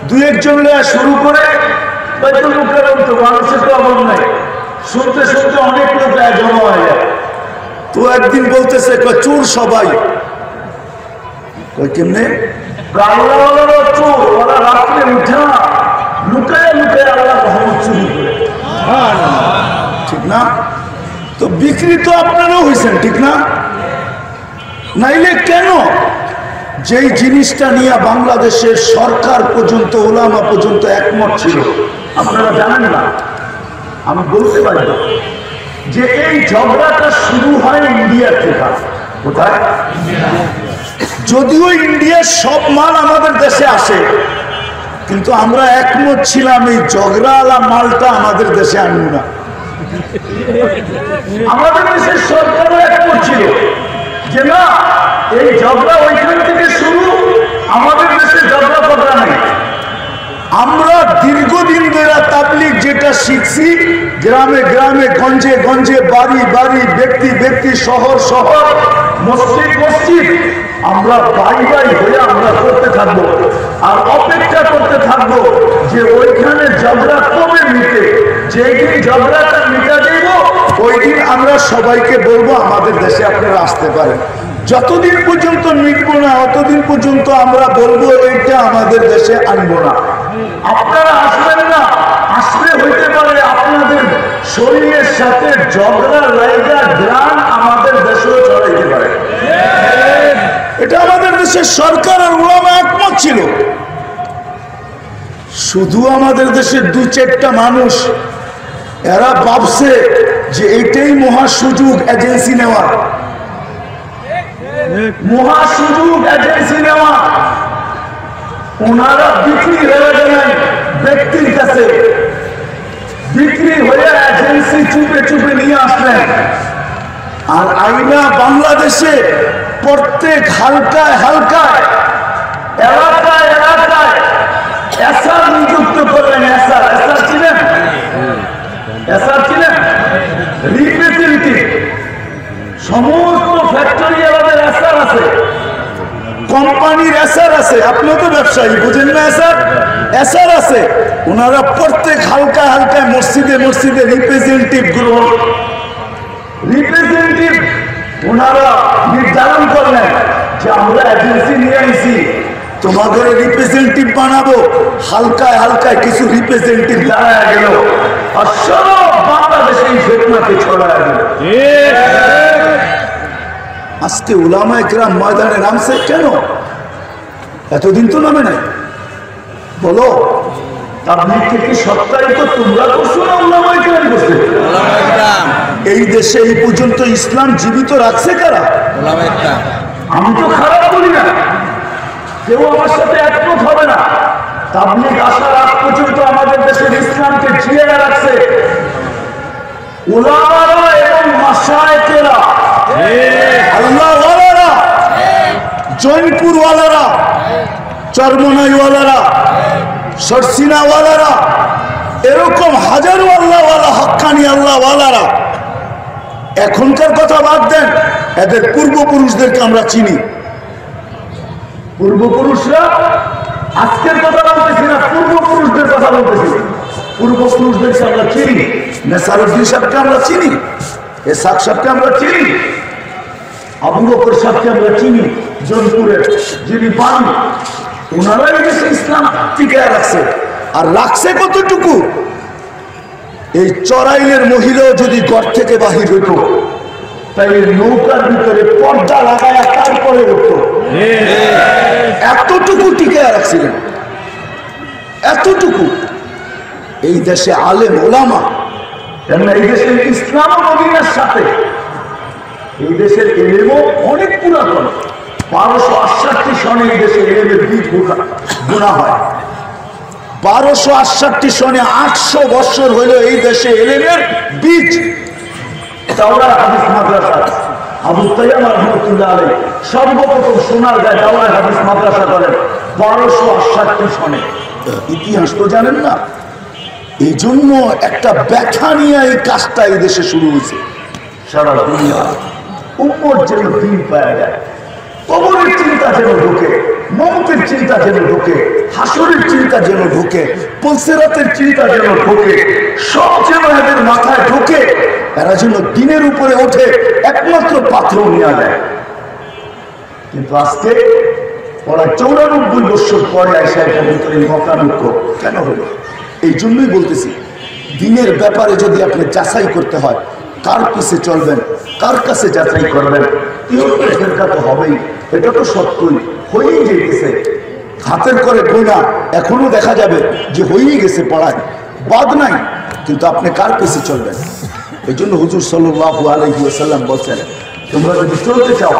দুই একজন শুরু করে, বাইতুল মুকাররম তো মানুষের তো অভাব নাই। শুনতে শুনতে অনেক লোক জমা হয়ে যায় তো একদিন বলতেছে চোর সবাই। কেমনে? ঠিক না? তো বিক্রি তো আপনারাও হয়েছেন ঠিক না? নাইলে কেন? যেই জিনিসটা নিয়ে বাংলাদেশের সরকার পর্যন্ত ওলামা পর্যন্ত একমত ছিল আপনারা জানেন না? আমি বলতে পারি না। যে এই ঝগড়াটা শুরু হয় ইন্ডিয়ার থেকে। কোথায়? যদিও ইন্ডিয়ার সব মাল আমাদের দেশে আসে, কিন্তু আমরা একমত ছিলাম এই ঝগড়াওয়ালা মালটা আমাদের দেশে আনব না। আমাদের দেশের সরকারও একমত ছিল যে না, এই ঝগড়া ওইখান থেকে শুরু, আমাদের দেশে ঝগড়া ফগড়া নেই। আমরা দীর্ঘদিন ধরে তাবলিক যেটা শিখছি, গ্রামে গ্রামে, গঞ্জে গঞ্জে, বাড়ি বাড়ি, ব্যক্তি ব্যক্তি, শহর শহর, মসজিদ মসজিদ, আমরা বাই বাই হয়ে আমরা করতে থাকব। আর অপেক্ষা করতে থাকব যে ওইখানে ঝগড়া কবে মিটে, যেদিন ঝগড়াটা মিটা দেব ওই দিন আমরা সবাইকে বলব আমাদের দেশে আপনারা আসতে পারেন। যতদিন পর্যন্ত মিটবো না, অতদিন পর্যন্ত আমরা বলব এইটা আমাদের দেশে আনব না। আপনারা আসবেন না। আসলে হইতে পারে আপনাদের শরীরের সাথে ঝগড়া, লাইগা, গ্রাম আমাদের দেশেও চলাইতে পারে। এটা আমাদের দেশের সরকার আর ওলামা একমত ছিল। শুধু আমাদের দেশের দু চারটা মানুষ, এরা ভাবছে যে এটাই মহা সুযোগ এজেন্সি নেওয়া। মহা সুযোগ এজেন্সি নেওয়া। ওনারা বিক্রি হয়ে গেলেন ব্যক্তির কাছে। বিক্রি হয়ে এজেন্সি চুপে চুপে নিয়ে আসলেন। আর আইনা বাংলাদেশে প্রত্যেক হালকায় হালকায়, এলাকায় এলাকায় এসার নিযুক্ত করলেন এসার এসার ছিলেন? এসার ছিলেন? রিপ্রেজেন্টেটিভ। সমস্ত ফ্যাক্টরি আমাদের এসার আছে। কোম্পানির এসার আছে, আপনিও তো ব্যবসায়ী, বুঝেন না এসার এসার আছে। ওনারা প্রত্যেক হালকা হালকা মসজিদে মসজিদে রিপ্রেজেন্টেটিভ গ্রহণ রিপ্রেজেন্টেটিভ ওনারা নির্ধারণ করলেন যে আমরা এজেন্সি নিয়ে আইছি, তোমাদের রিপ্রেজেন্টেটিভ বানাবো। হালকায় হালকায় কিছু রিপ্রেজেন্টেটিভ দাঁড়ায় গেল। আর সব বাংলাদেশে এই ঘটনাকে ছড়ায় গেল। আজকে উলামা একরাম ময়দানে নামছে কেন? এতদিন তো নামে নাই। বলো তাবলিগ থেকে সপ্তাহিত তোমরা করছ না উলামায়ে কেরাম করছে? এই দেশে এই পর্যন্ত ইসলাম জীবিত রাখছে কারা? আমি তো খারাপ বলি না। কেউ আমার সাথে একমত হবে না। তাবলিগ আসার আগ পর্যন্ত আমাদের দেশের ইসলামকে জিয়ে রাখছে। ওলামারা এবং মাসায়েকেরা আল্লাহ ওয়ালারা জৈনপুর ওয়ালারা চরমনাই ওয়ালারা সরসিনা ওয়ালারা এরকম হাজারো আল্লাহ ওয়ালা হক্কানি আল্লাহ ওয়ালারা এখনকার কথা বাদ দেন, এদের পূর্বপুরুষদেরকে আমরা চিনি। পূর্বপুরুষরা আজকের কথা বলতেছি না, পূর্বপুরুষদের কথা বলতেছি। পূর্বপুরুষদেরকে আমরা চিনি, নেসারুদ্দিন সাহেবকে আমরা চিনি এ সাক সাহেবকে আমরা চিনি। আবু বকর আমরা চিনি, জোনপুরের যিনি পান, ওনারাই দেশে ইসলাম টিকে রাখছে। আর রাখছে কতটুকু? এই চড়াইলের মহিলাও যদি ঘর থেকে বাহির হইতো তাই নৌকার ভিতরে পর্দা লাগায় তারপরে উঠতো। এতটুকু টিকে রাখছিলেন। এতটুকু। এই দেশে আলেম ওলামা, কেননা এই দেশের ইসলাম ও নবীনের সাথে এই দেশের এলেমও অনেক পুরাতন। বারোশো আটষট্টি সনে দেশে এলেমের বীজ গুণা হয়। বারোশো আটষট্টি সনে আটশো বছর হইল এই দেশে এলেমের বীজ। হাদিস মাদ্রাসা। আবু সর্বপ্রথম সোনার গায়ে দাওরা হাদিস মাদ্রাসা করেন বারোশো আটষট্টি সনে। ইতিহাস তো জানেন না? এই জন্য একটা ব্যাখ্যা নিয়ে এই কাজটা এই দেশে শুরু হয়েছে। সারা দুনিয়া। উপর যেন দিন পাওয়া যায় কবরের চিন্তা যেন ঢোকে, মমতের চিন্তা যেন ঢোকে, হাসরের চিন্তা যেন ঢোকে, পলসেরাতের চিন্তা যেন ঢোকে, সব যেন এদের মাথায় ঢোকে, এরা যেন দিনের উপরে ওঠে, একমাত্র পাত্র নিয়ে দেয় কিন্তু আজকে ওরা চৌরানব্বই বছর পরে আসে একটা ভিতরে মকানক্য কেন হলো? এই জন্যই বলতেছি, দিনের ব্যাপারে যদি আপনি যাচাই করতে হয় কার পিছে চলবেন? কার কাছে যাচাই করবেন? ফেরকা তো হবেই, এটা তো সত্যই। হয়েই যেতেছে। হাতের করে বইনা, এখনও দেখা যাবে যে হয়েই গেছে পড়ায়। বাদ নাই, কিন্তু আপনি কার পিছে চলবেন? এই জন্য হুজুর সাল্লাহু আলহিউসাল্লাম বলছেন, তোমরা যদি চলতে চাও,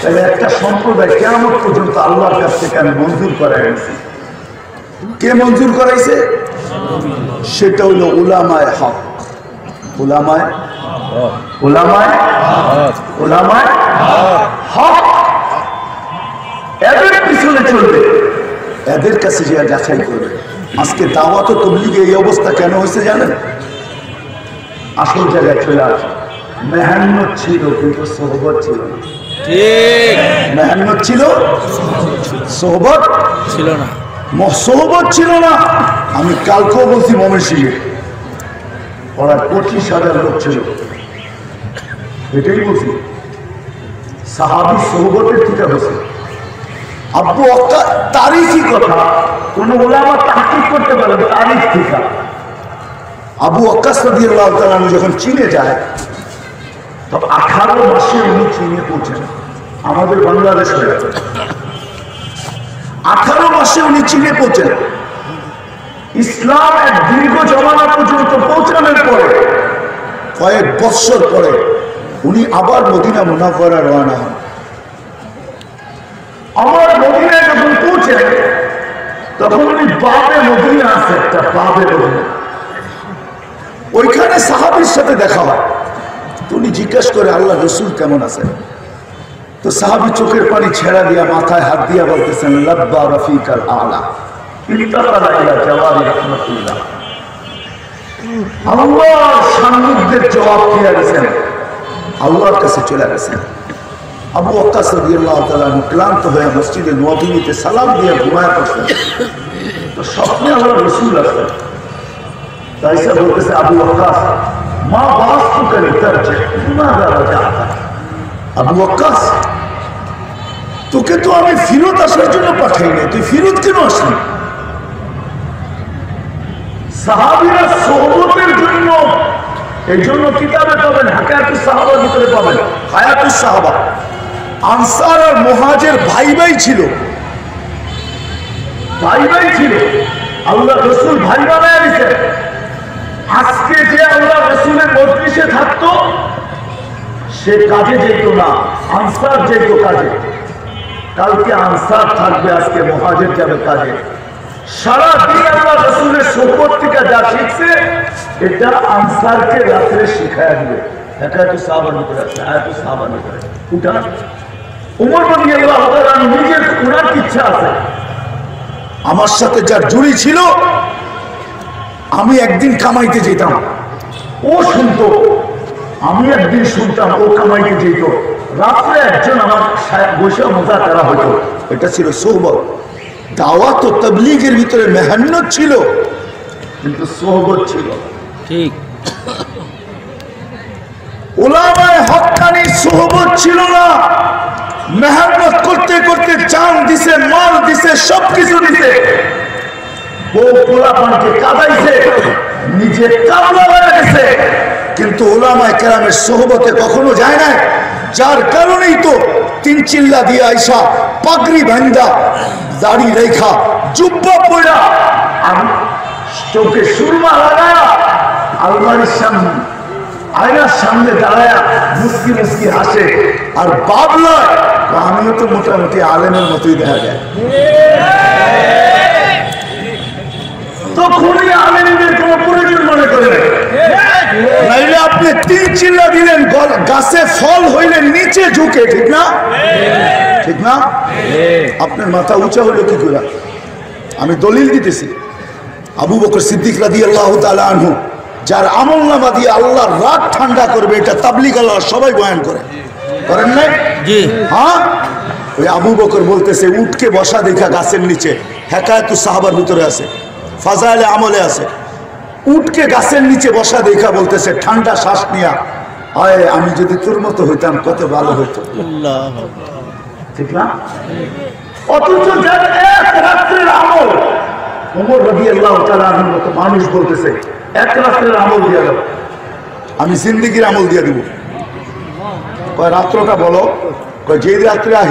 তাহলে একটা সম্প্রদায় কেমন পর্যন্ত আল্লাহর কাছ থেকে আমি মঞ্জুর করাই আনছি। কে মঞ্জুর করাইছে? সেটা হলো উলামায় হক। উলামায় উলামায় হক। এদের পিছনে চলবে। এদের কাছে যে যাচাই করবে। আজকে দাওয়াত তবলিগে এই অবস্থা কেন হয়েছে জানেন? আসল জায়গায় চলে আসে। মেহান্নত ছিল কিন্তু সোহবত ছিল না। ছিল? সোহবত? ছিল না। সোহবত ছিল না। আমি কালকেও বলছি মমের সিংহে ওরা পঁচিশ হাজার লোক ছিল। এটাই বলছি সাহাবি সোহবতের টিকা হয়েছে আব্বু অক্কা তারিখই কথা? কোন ওলামা তাহকিক করতে পারে তারিখ টিকা আবু আক্কাস রাদিয়াল্লাহু তাআলা যখন চীনে যায় তখন আঠারো মাসে উনি চীনে পৌঁছেন। আমাদের বাংলাদেশ। আঠারো মাসে উনি চীনে পৌঁছেন। ইসলাম এক দীর্ঘ জমানা পর্যন্ত পৌঁছানোর পরে, কয়েক বৎসর পরে উনি আবার মদিনা মুনাফারা রওনা হন। আমার মদিনায় যখন পৌঁছেন, তখন উনি বাবে মদিনা আছে, একটা বাবে মদিনা। ওইখানে সাহাবির সাথে দেখা হয়। উনি জিজ্ঞাসা করে, আল্লাহ রসুল কেমন আছেন? তো সাহাবি চোখের পানি ছেড়া দিয়া, মাথায় হাত দিয়া বলতেছেন, লব্বা রফিক আল আলা। আল্লাহর জবাব আল্লাহর চলে গেছেন। ক্লান্ত হয়ে মসজিদে নববীতে সালাম দিয়ে ঘুমায় স্বপ্নে আল্লাহ রসুল আসলেন। তাই সে বলতেছে, আবু আক্কাস মা বাস্তু করে আবু আক্কাস তোকে তো আমি ফিরত আসার জন্য পাঠাই নাই তুই ফিরত কেন আসলি? সাহাবিরা সোহবতের জন্য, এই জন্য কিতাবে পাবেন হাকায়াতুস সাহাবার ভিতরে পাবেন। হায়াতুস সাহাবা। আনসার আর মহাজের ভাই ভাই ছিল। ভাই ভাই ছিল। আল্লাহ রসুল ভাই বানায় দিছে আজকে যে আল্লাহ রসুলের মজলিসে থাকতো, সে কাজে যেত না, আনসার যেত কাজে। কালকে আনসার থাকবে আজকে মহাজের যাবে কাজে। আমার সাথে যার জুড়ি ছিল, আমি একদিন কামাইতে যেতাম। ও শুনতো, আমি একদিন শুনতাম, ও কামাইতে যেত। রাত্রে একজন আমার বসে মজা করা হতো। এটা ছিল সোহবত দাওয়াত ও তবলিগের ভিতরে মেহান্নত ছিল কিন্তু সোহবত ছিল ঠিক। ওলামায় হকানি সোহবত ছিল না। মেহনত করতে করতে চান দিছে মাল দিছে সবকিছু দিছে। বউ পোলাপানকে কাদাইছে নিজে কামলা হয়ে গেছে কিন্তু ওলামায় কেরামের সোহবতে কখনো যায় না যার কারণেই তো তিন চিল্লা দিয়ে আইসা, পাগড়ি ভাঙ্গা, দাড়ি রেখা, জুব্বা পড়া আমি চোখে সুরমা লাগায়া আলমারির সামনে, আয়নার সামনে দাঁড়ায়া মুসকি মুসকি হাসে। আর বাবলা আমিও তো মোটামুটি আলেমের মতোই দেখা যায়। তখনই আলেমদের কোনো প্রয়োজন মনে করে নাইলে আপনি তিন চিল্লা দিলেন গাছে ফল হইলে নিচে ঝুঁকে ঠিক না? ঠিক না? আপনার মাথা উঁচা হলো কি করে? আমি দলিল দিতেছি। আবু বকর সিদ্দিক রাদি আল্লাহ আনহু যার আমল নামা দিয়ে আল্লাহ রাত ঠান্ডা করবে এটা তাবলিক আল্লাহ সবাই বয়ান করে। করেন নাই? জি। হ্যাঁ? ওই আবু বকর বলতেছে উঠকে বসা দেখা গাছের নিচে হেকায়তু সাহাবার ভিতরে আছে ফাজাইলে আমলে আছে। উঠকে গাছের নিচে বসা দেখা বলতেছে, ঠান্ডা শ্বাস নিয়া। হয় আমি যদি তোর মতো হইতাম, কত ভালো হইতো। ঠিক না? আমল মানুষ বলতেছে, এক আমি আমল দিয়ে দিব। রাত্রটা বলো।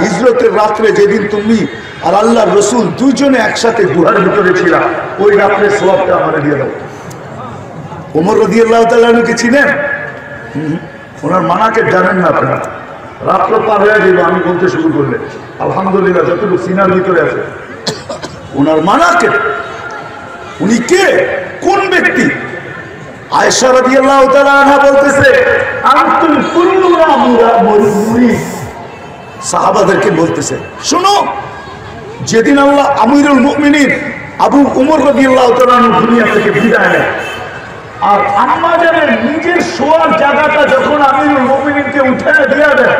হিজরতের রাত্রে যেদিন তুমি আর আল্লাহ রসুল দুজনে একসাথে গুহার ভিতরে ছিলাম ওই রাত্রে সবটা আমার দিয়ে দাও। উমর রদি আল্লাহ তালুকে চিনেন? ওনার মানাকে জানেন না আপনারা। রাত্র পার হয়ে যাব আমি বলতে শুরু করলে আলহামদুলিল্লাহ, যতটুকু সিনার ভিতরে আছে। ওনার মানাকে, উনি কে? কোন ব্যক্তি? আয়েশা রাদিয়াল্লাহু বলতেছে বলতেছে, শোনো, যেদিন আল্লাহ আমিরুল মুমিনিন আবু উমর রাদিয়াল্লাহু আনহু দুনিয়া থেকে বিদায় নেয় আর আম্মা জানের নিজের শোয়ার জায়গাটা যখন আমিরুল মুমিনিনকে উঠে দিয়ে দেয়,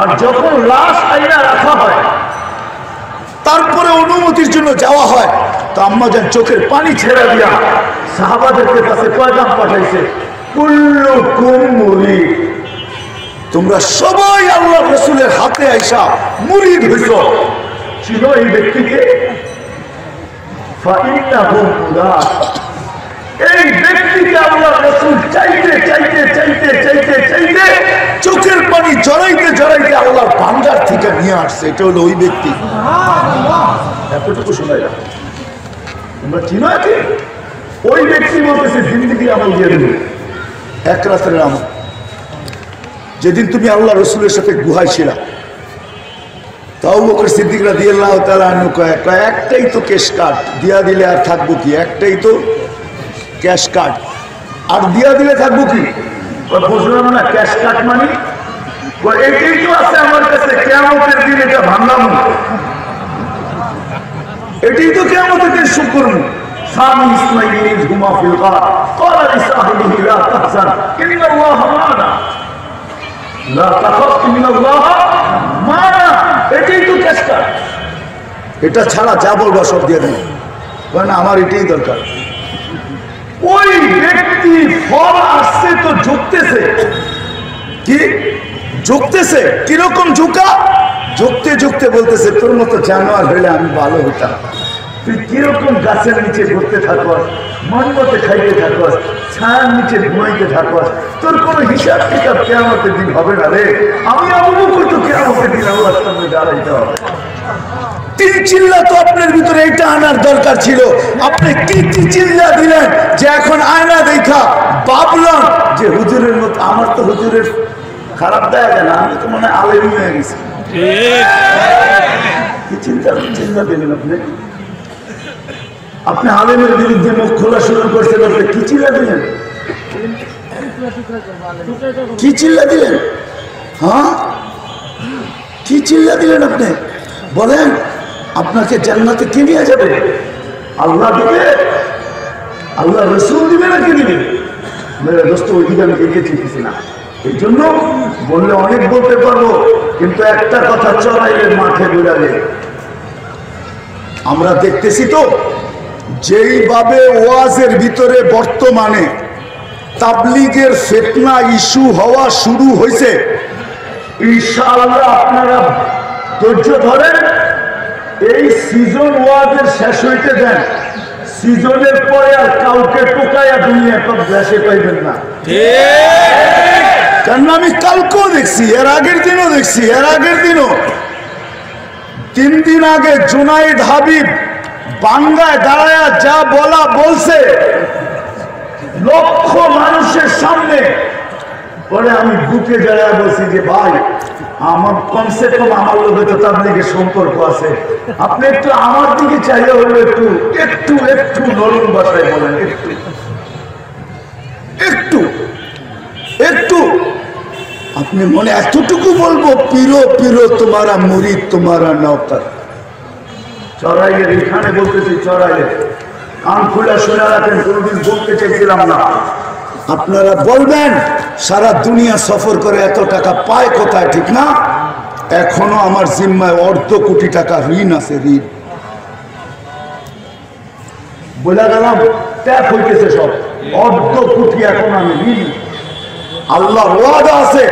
আর যখন লাশ আইনা রাখা হয়, তারপরে অনুমতির জন্য যাওয়া হয়, তো আম্মা যান চোখের পানি ছেড়ে দিয়া সাহাবাদেরকে কাছে পয়গাম পাঠাইছে তোমরা সবাই আল্লাহ রসুলের হাতে আইসা মুরিদ হইছ ছিল এই ব্যক্তিকে। এই ব্যক্তিকে আল্লাহ রসুল চাইতে চাইতে চাইতে চাইতে চাইতে চোখের পানি জড়াইতে জড়াইতে আল্লাহ ভান্ডার থেকে নিয়ে আসছে। এটা হলো ওই ব্যক্তি। এতটুকু শোনাই তোমরা চিনো আছে ওই ব্যক্তি বলতেছে জিন্দিগি আমল দিয়ে দেবে। এক রাতের আমল। যেদিন তুমি আল্লাহ রসুলের সাথে গুহায় ছিলা তাও বকর সিদ্দিকরা দিয়ে আল্লাহ তালা কয় একটাই তো কেশ কাট দিয়া দিলে আর থাকব কি? একটাই তো ক্যাশ কার্ড আর দিয়া দিলে থাকব কি? বুঝলাম না ক্যাশ কার্ড মানে? এটাই তো আছে আমার কাছে কেমতের দিন এটা ভাঙলাম। এটাই তো কেমন শুক্রম স্বামী ঘুমা এটাই তো ক্যাশ এটা ছাড়া যা বলবা সব দিয়ে দিন আমার এটাই দরকার। ওই ব্যক্তি ফল আসছে তো ঝুঁকতেছে। কি? ঝুঁকতেছে? কীরকম ঝুঁকা? ঝুঁকতে ঝুঁকতে বলতেছে, তোর মতো জানোয়ার হইলে আমি ভালো হইতাম তুই কীরকম গাছের নিচে ঘুরতে থাকস, মন মতে খাইতে থাকস, ছায়ার নিচে ঘুমাইতে থাকস, তোর কোনো হিসাব কিতাব কেমতের দিন হবে না রে। আমি বকর তো কেমতের দিন আল্লাহর সামনে দাঁড়াইতে হবে। আপনার ভিতরে আনার দরকার ছিল। আপনি কি কি চিল্লা দিলেন যে এখন আয়না দেখা? যে হুজুরের আমার তো হুজুরের খারাপ না, আমি তো মনে হয় আলেমি হয়ে গেছি। আপনি? আপনি আলেমের বিরুদ্ধে মুখ খোলা শুরু করছেন, আপনি কি চিল্লা দিলেন? কি চিল্লা দিলেন? হ্যাঁ? কি চিল্লা দিলেন আপনি? বলেন। আপনাকে জান্নাতে কে নিয়ে যাবে? আল্লাহ দিবে, আল্লাহ রসুল দিবে না কে দিবে? মেরে দোস্ত ওইদিকে আমি এগিয়ে চিনতেছি না। এই জন্য বললে অনেক বলতে পারব, কিন্তু একটা কথা চড়াইলে মাঠে বোঝাবে আমরা দেখতেছি তো, যেইভাবে ওয়াজের ভিতরে বর্তমানে তাবলিগের ফেতনা ইস্যু হওয়া শুরু হয়েছে, ইনশাআল্লাহ আপনারা ধৈর্য ধরেন। এই সিজন ওয়াজের শেষ হইতে দেন। সিজনের পরে আর কাউকে টোকাইয়া দুনিয়া তো দেশে পাইবেন না। কারণ আমি কালকেও দেখছি, এর আগের দিনও দেখছি, এর আগের দিনও। তিন দিন আগে জুনাইদ হাবিব বাংলায় দাঁড়ায় যা বলা বলছে, লক্ষ মানুষের সামনে। পরে আমি বুকে দাঁড়ায় বলছি যে, ভাই আমার কমসে কম আমার লোকের তো তার দিকে সম্পর্ক আছে। আপনি একটু আমার দিকে চাইলে হলো একটু একটু একটু নরম ভাষায় বলেন, একটু। একটু একটু। আপনি মনে এতটুকু বলব, পিরো পিরো, তোমারা মুড়ি, তোমারা নৌকার চড়াইলে এখানে বলতেছি চড়াইলে কান খুলে শুনে রাখেন, কোনোদিন বলতে চাইছিলাম না। আপনারা বলবেন সারা দুনিয়া সফর করে এত টাকা পায় কোথায় ঠিক না? এখনও আমার জিম্মায় অর্ধ কোটি টাকা ঋণ আছে ঋণ। বলে গেলাম ট্যাপ হইতেছে সব। অর্ধ কোটি এখন আমি ঋণ। আল্লাহ ওয়াদা আছে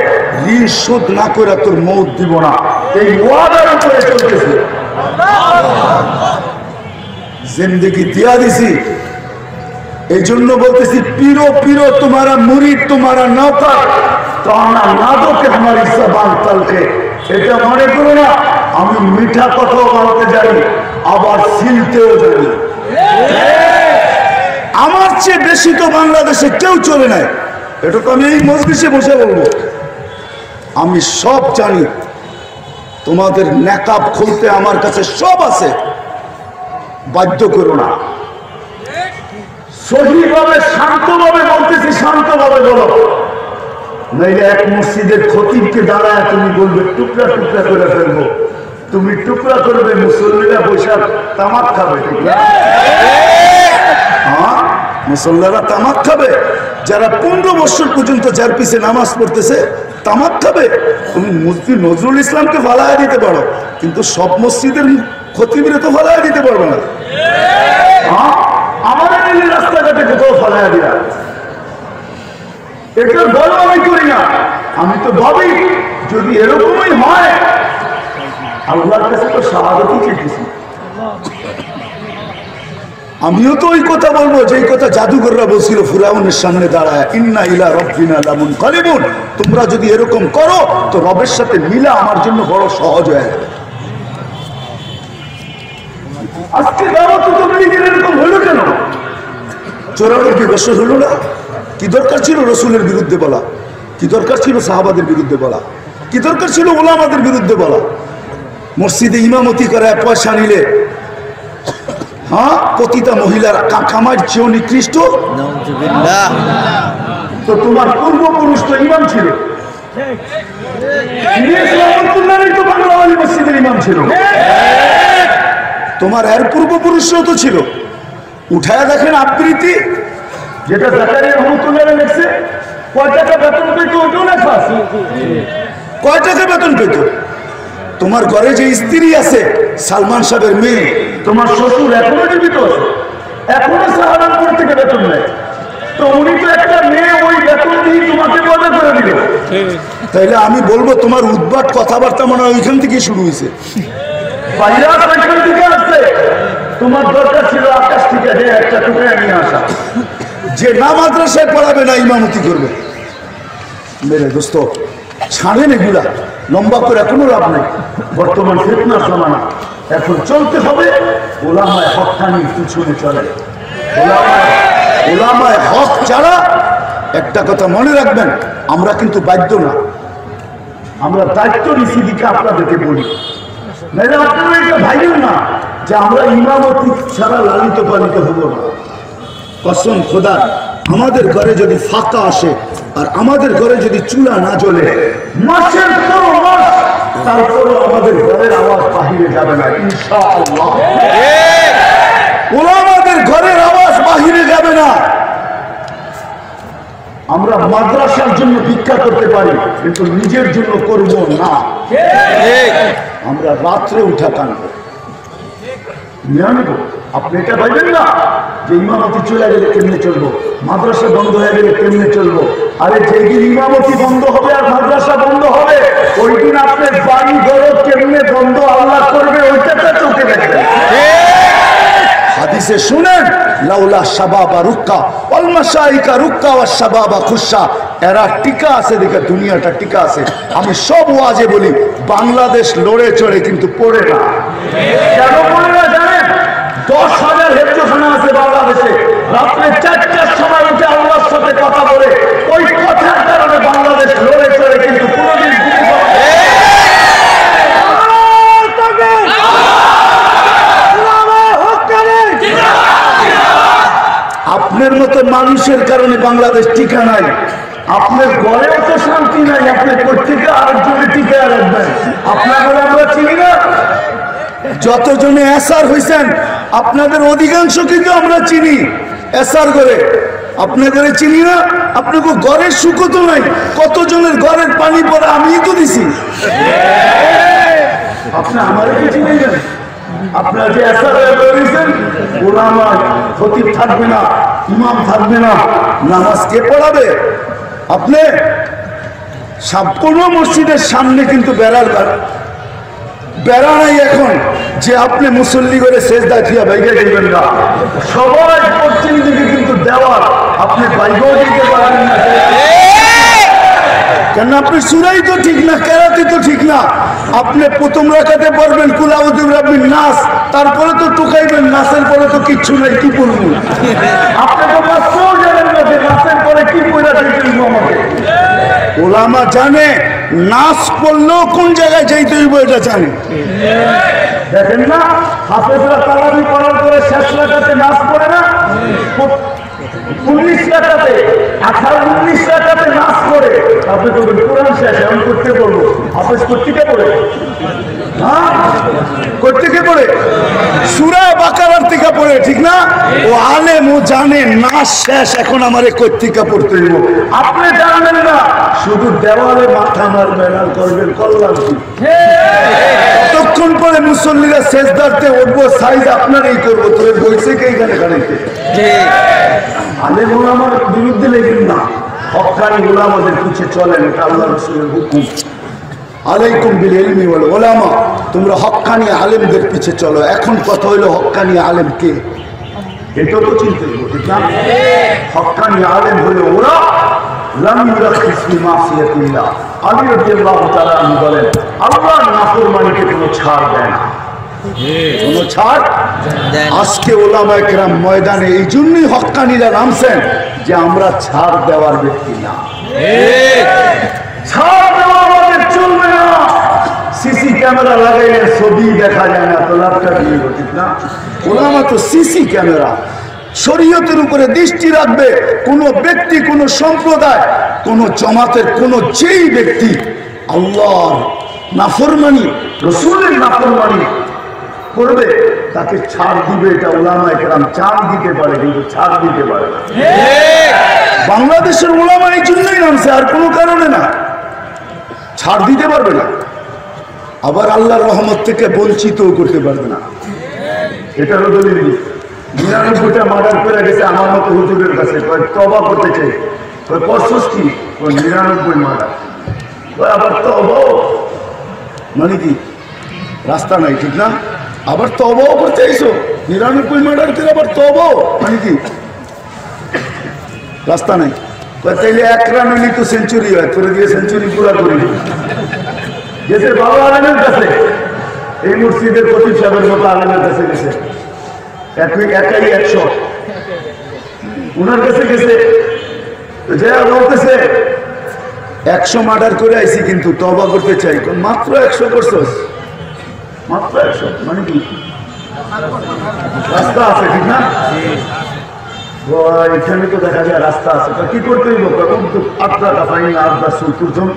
ঋণ শোধ না করে তোর মৌত দিব না। এই ওয়াদার উপরে চলতেছে। জিন্দগি দিয়া দিছি এই জন্য বলতেছি, পিরো পিরো, তোমারা মুরিদ, তোমারা নৌকা আমার ইচ্ছা মনে করো না, আমি মিঠা কথাও জানি, আবার জানি। আমার চেয়ে বেশি তো বাংলাদেশে কেউ চলে এটা তো আমি এই বসে বলব। আমি সব জানি, তোমাদের নেকাব খুলতে আমার কাছে সব আছে। বাধ্য করো না। সঠিকভাবে শান্তভাবে বলতেছি শান্তভাবে বলো। নইলে এক মসজিদের খতিবকে দাঁড়ায় তুমি বলবে টুকরা টুকরা করে ফেলব। তুমি টুকরা করবে মুসল্লিরা বৈশাখ তামাক খাবে হ্যাঁ? মুসল্লারা তামাক খাবে। যারা পনেরো বছর পর্যন্ত যার পিছে নামাজ পড়তেছে তামাক খাবে। তুমি মসজিদ নজরুল ইসলামকে ফালায় দিতে পারো কিন্তু সব মসজিদের খতিবিরে তো ফালায় দিতে পারবে না। হ্যাঁ? আমাদের এই রাস্তাঘাটে কোথাও ফালায় দিলা এটা বড় আমি করি না। আমি তো ভাবি, যদি এরকমই হয়, আল্লাহর কাছে তো শাহাদতি চেয়েছি। আমিও তো ওই কথা বলব যে কথা জাদুঘররা বলছিল, ফুরাউনের সামনে দাঁড়ায় তোমরা যদি এরকম করো, তো রবের সাথে মিলা আমার জন্য বড় সহজ হয়ে যাবে। চোরানোর কি বছর হলো না। কি দরকার ছিল রসুলের বিরুদ্ধে বলা? কি দরকার ছিল সাহাবাদের বিরুদ্ধে বলা? কি দরকার ছিল ওলামাদের বিরুদ্ধে বলা? মসজিদে ইমামতি করে পয়সা নিলে হ্যাঁ পতিতা মহিলার কা- কামার চেয়েও নিকৃষ্ট? তো তোমার পূর্বপুরুষ তো ইমাম ছিল। তোমার এর পূর্বপুরুষও তো ছিল। উঠায় দেখেন আবৃত্তি যেটা জাকারিয়া রহমতুল্লাহ লিখছে, কয় টাকা বেতন পেত ওটাও লেখা আছে। কয় টাকা বেতন পেত? তোমার ঘরে যে স্ত্রী আছে, সালমান সাহেবের মেয়ে, তোমার শ্বশুর এখনও জীবিত আছে? এখনও সাহারানপুর থেকে বেতন নেয়। তো উনি তো একটা মেয়ে, ওই বেতন দিয়ে তোমাকে মজা করে দিল। তাইলে আমি বলব, তোমার উদ্বাট কথাবার্তা মনে হয় ওইখান থেকে শুরু হয়েছে। ওইখান থেকে আসছে তোমার দরকার ছিল আকাশ থেকে যে একটা টুকরে নিয়ে আসা। যে না মাদ্রাসায় পড়াবে না ইমামতি করবে। মেরে দোস্ত ছাড়েন এগুলা লম্বা করে এখনও লাভ নেই। বর্তমান ফেতনা জমানা। এখন চলতে হবে, ওলামায় হকানি পিছনে চলে। ওলামায় হক ছাড়া একটা কথা মনে রাখবেন, আমরা কিন্তু বাধ্য না। আমরা দায়িত্ব নিচ্ছি দিকে আপনাদেরকে বলি। আপনারা এটা ভাইবেন না। যে আমরা ইমামতি ছাড়া লালিত পালিত হব না। কসম খোদা, আমাদের ঘরে যদি ফাঁকা আসে আর আমাদের ঘরে যদি চুলা না জ্বলে, মাসের পর মাস তারপরে আমাদের ঘরের আওয়াজ বাহিরে যাবে না, ইনশাআল্লাহ। ওলামাদের ঘরের আওয়াজ বাহিরে যাবে না। আমরা মাদ্রাসার জন্য ভিক্ষা করতে পারি, কিন্তু নিজের জন্য করব না। আমরা রাত্রে উঠা কানবো আপনি এটা না যে ইমামতি চলে গেলে কেমনে চলবো? মাদ্রাসা বন্ধ হয়ে গেলে কেমনে চলবো? আরে যেদিন ইমামতি বন্ধ হবে আর মাদ্রাসা বন্ধ হবে ওই দিন আপনার বাড়ি কেমনে বন্ধ আল্লাহ করবে ওইটাতে চোখে দেখবেন। এরা টিকা আছে দেখে, দুনিয়াটা টিকা আছে। আমি সব ওয়াজে বলি, বাংলাদেশ লড়ে চড়ে কিন্তু পড়ে না। কেন পড়ে না? দশ হাজার হেফজোখানা আছে বাংলাদেশে। রাত্রে চারটার সময় উঠে আল্লাহর সাথে কথা বলে। ওই কথার কারণে বাংলাদেশ লড়ে চড়ে কিন্তু কোনোদিন আপনার মতো মানুষের কারণে বাংলাদেশ টিকা নাই। আপনার ঘরেও তো শান্তি নাই আপনি প্রত্যেকে আরেকজনে টিকা রাখবেন। আপনার আমরা চিনি না। যতজনে এসার হয়েছেন আপনাদের অধিকাংশ কিন্তু আমরা চিনি? এসার করে। আপনার ঘরে চিনি না? আপনাকে ঘরের সুখ তো নাই। কতজনের ঘরের পানি পরে আমিই তো দিছি। আপনি আমার কি চিনেন আপনার যে এসার রয়েছেন ওলামা খতিব থাকবে না, ইমাম থাকবে না, নামাজ কে পড়াবে? আপনি কোনো মসজিদের সামনে কিন্তু বেড়াল বেড়া- নাই এখন যে আপনি মুসল্লি করে শেষ দাঁড়িয়ে বাইরে দিবেন না। সবাই পশ্চিম দিকে কিন্তু দেওয়ার আপনি বাইরেও দিতে পারবেন না। কেন আপনি সুরাই তো ঠিক না, কেরাতে তো ঠিক না। আপনি প্রথম রাখাতে পারবেন কুলাউদ্দিন রাব্বির নাচ তারপরে তো টুকাইবেন নাচের পরে তো কিচ্ছু নাই, কি করব আপনি তো নাচতেও জানেন নাচের পরে কি পয়লা দিতে আমাকে ওলামা জানে, নাচ করলেও কোন জায়গায় যাইতে হইব এটা জানে। দেখেন না, হাফেজরা তালাবি করার পরে শেষ লাগাতে নাচ করে না? উনিশ টাকাতে আঠারো উনিশ নাচ করে। আপনি করতে হ্যাঁ? সুরা ঠিক না? ও আলেম, ও জানে, নাচ শেষ, এখন আমার কর্তৃকা পড়তে দিব। আপনি জানবেন না, শুধু দেওয়ালে মাথা মারবেন আর করবেন, কল্যাণ মুসল্লিরা শেষ উঠবো, সাইজ আপনারই করব তোর বইছে কে এখানে খানিতে ঠিক আলেম ওলামার বিরুদ্ধে লেগেন না। হকানি গোলামাদের পিছে চলেন এটা আল্লাহ রসুলের হুকুম। আলাইকুম বিল ইলমি ওয়াল ওলামা তোমরা হক্কানি আলেমদের পিছে চলো। এখন কথা হইল হক্কানি আলেম কে? এটা তো চিন্তা ঠিক না হক্কানি আলেম হলো ওরা আলী বলেন, আল্লাহর নাফরমানিকে কোনো ছাড় দেয় না। কোনো ছাড়? আজকে ওলামা একরাম ময়দানে এই জন্যই হক্কানিরা নামছেন যে আমরা ছাড় দেওয়ার ব্যক্তি না। ছাড় দেওয়া আমাদের চলবে না। সিসি ক্যামেরা লাগাইলে ছবি দেখা যায় না তো লাভটা কি ঠিক না? ওলামা তো সিসি ক্যামেরা। শরীয়তের উপরে দৃষ্টি রাখবে কোন ব্যক্তি কোন সম্প্রদায় কোন জমাতের কোন যেই ব্যক্তি আল্লাহর নাফরমানি রসুলের নাফরমানি করবে, তাকে ছাড় দিবে এটা ওলামা একরাম ছাড় দিতে পারে কিন্তু ছাড় দিতে পারে বাংলাদেশের ওলামা এই জন্যই নামছে, আর কোনো কারণে না। ছাড় দিতে পারবে না। আবার আল্লাহর রহমত থেকে বঞ্চিতও করতে পারবে না। এটারও দলিল। নিরানব্বইটা মার্ডার করে গেছে আমার মতো হুজুরের কাছে। তবা করতে চাই। করছস কি? নিরানব্বই মার্ডার। আবার তবাও মানে কি? রাস্তা নাই, ঠিক না? আবার তবাও করতে আইসো নিরানব্বই মার্ডার করে আবার তবাও মানে কি? রাস্তা নাই। তাইলে এক রান হইলে তো সেঞ্চুরি হয়, তোরে দিয়ে সেঞ্চুরি পুরা করি। গেছে বাবা আলমের কাছে, এই মসজিদের প্রতি সাহেবের মতো আলমের কাছে গেছে। একই একশো। উনার কাছে গেছে। যা বলতেছে, একশো মার্ডার করে আইছি কিন্তু তবা করতে চাই। মাত্র একশো একশো মানে কি রাস্তা আছে ঠিক না? এখানে তো দেখা যায় রাস্তা আছে। তা কি করতে হইব? আটটা আটটা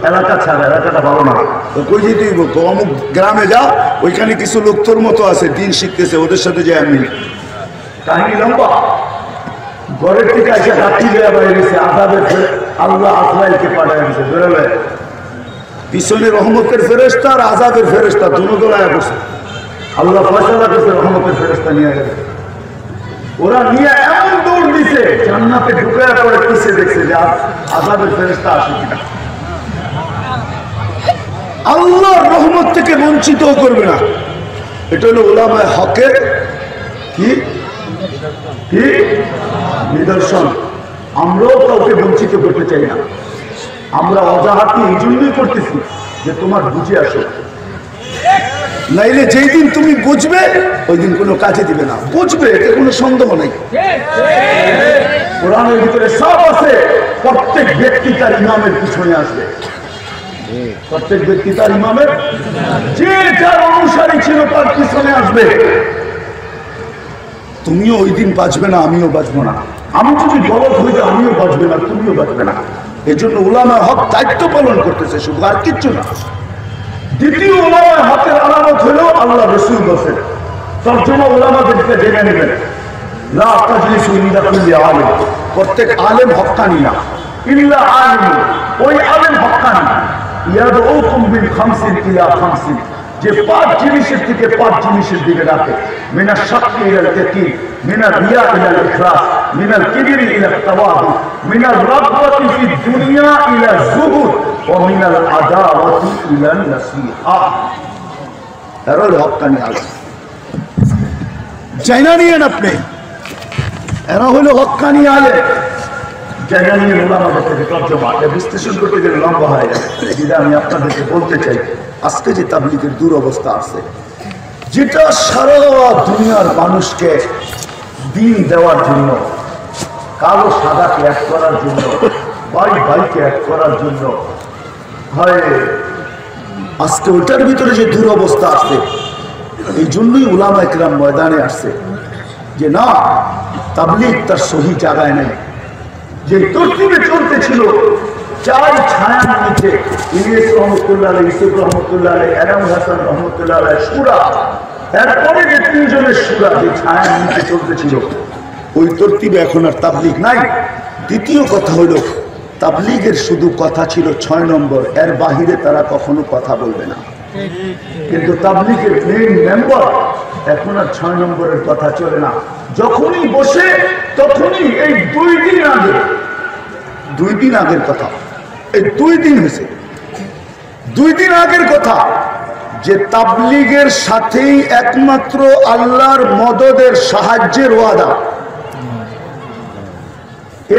এলাকা ছাড়া এলাকাটা ভালো না। তো কই যেতে হইব? তো অমুক গ্রামে যা ওইখানে কিছু লোক তোর মতো আছে দিন শিখতেছে ওদের সাথে যে আমি। কাহিনী লম্বা। ঘরের থেকে এসে হাতি দেওয়া বাইরে গেছে আজাদের ফে- আল্লাহ আজরাইলকে পাঠায় বেরোলে পিছনে রহমতের ফেরেস্তা আর আজাদের ফেরেস্তা বসে। আল্লাহ ফয়সালা করছে, রহমতের ফেরেস্তা নিয়ে গেছে। ওরা নিয়ে এমন দৌড় দিছে, জান্নাতে ঢুকে পরে পিছিয়ে দেখছে যে আজাদের ফেরেস্তা আসে কিনা। আল্লাহর রহমত থেকে বঞ্চিত করবে না। এটা হলো ওলামায় হকের কি? কি? নিদর্শন। আমরাও কাউকে বঞ্চিত করতে চাই না। আমরা অজাহাতি এই জন্যই করতেছি যে তোমার বুঝে আসো। নাইলে যেই দিন তুমি বুঝবে, ওই দিন কোনো কাজে দিবে না। বুঝবে, এতে কোনো সন্দেহ নেই। কোরআনের ভিতরে সব আছে। প্রত্যেক ব্যক্তি তার ইমামের পিছনে আসবে। প্রত্যেক ব্যক্তি তার ইমামের যে যার অনুসারী ছিল তার পিছনে আসবে। তুমিও ওই দিন বাঁচবে না, আমিও বাঁচবো না। আমি যদি গলত যাই আমিও বাঁচবে না, তুমিও বাঁচবে না। এই জন্য ওলামা হক দায়িত্ব পালন করতেছে শুধু, আর কিচ্ছু না। দ্বিতীয় ওলামা হকের আলামত হলো আল্লাহ রসুল বসে তর্জমা ওলামাদেরকে জেনে নেবেন। প্রত্যেক আলেম হক্কানি না। ওই আলেম যে পাঁচ জিনিসের থেকে পাঁচ জিনিসের দিকে ডাকে মিনা শাক্কি ইলাল ইয়াকিন মিনা রিয়া ইলাল ইখলাস, মিনাল কিবরি ইলা তাওয়াদু, মিনাল রাগবাতি ফি দুনিয়া ইলা যুহুদ ওয়া মিনাল আদাওয়াতি ইলা নাসিহা। এরা হলো হক্কানি আলেম। চাইনা নিয়েন আপনি, এরা হলো হক্কানি আলে লম্বা হয়ে আমি আপনাদেরকে বলতে চাই, আজকে যে তাবলিগের আছে, যেটা দুনিয়ার মানুষকে দিন দেওয়ার জন্য, কালো সাদাকে এক করার জন্য ভাই ভাইকে এক করার জন্য আজকে ওইটার ভিতরে যে দুরবস্থা আছে, এই জন্যই উলামা একরাম ময়দানে আসছে যে না, তাবলিগ তার সহি জায়গায় নেই। যে তরতিবে চলতে ছিল চার ছায়ার নিচে ইলিয়াস রহমতুল্লাহ আলাই ইসুফ রহমতুল্লাহ আলাই এরাম হাসান রহমতুল্লাহ আলাই সুরা। এরপরে যে তিনজনের সুরা, যে ছায়ার নিচে চলতেছিল ওই তরতিবে এখন আর তাবলিগ নাই। দ্বিতীয় কথা হলো, তাবলিগের শুধু কথা ছিল ছয় নম্বর, এর বাহিরে তারা কখনো কথা বলবে না। কিন্তু তাবলিগের মেইন মেম্বার এখন আর ছয় নম্বরের কথা চলে না। যখনই বসে, তখনই এই দুই দিন আগে, দুই দিন আগের কথা, এই দুই দিন হয়েছে। দুই দিন আগের কথা যে তাবলিগের সাথেই একমাত্র আল্লাহর মদদের সাহায্যের ওয়াদা।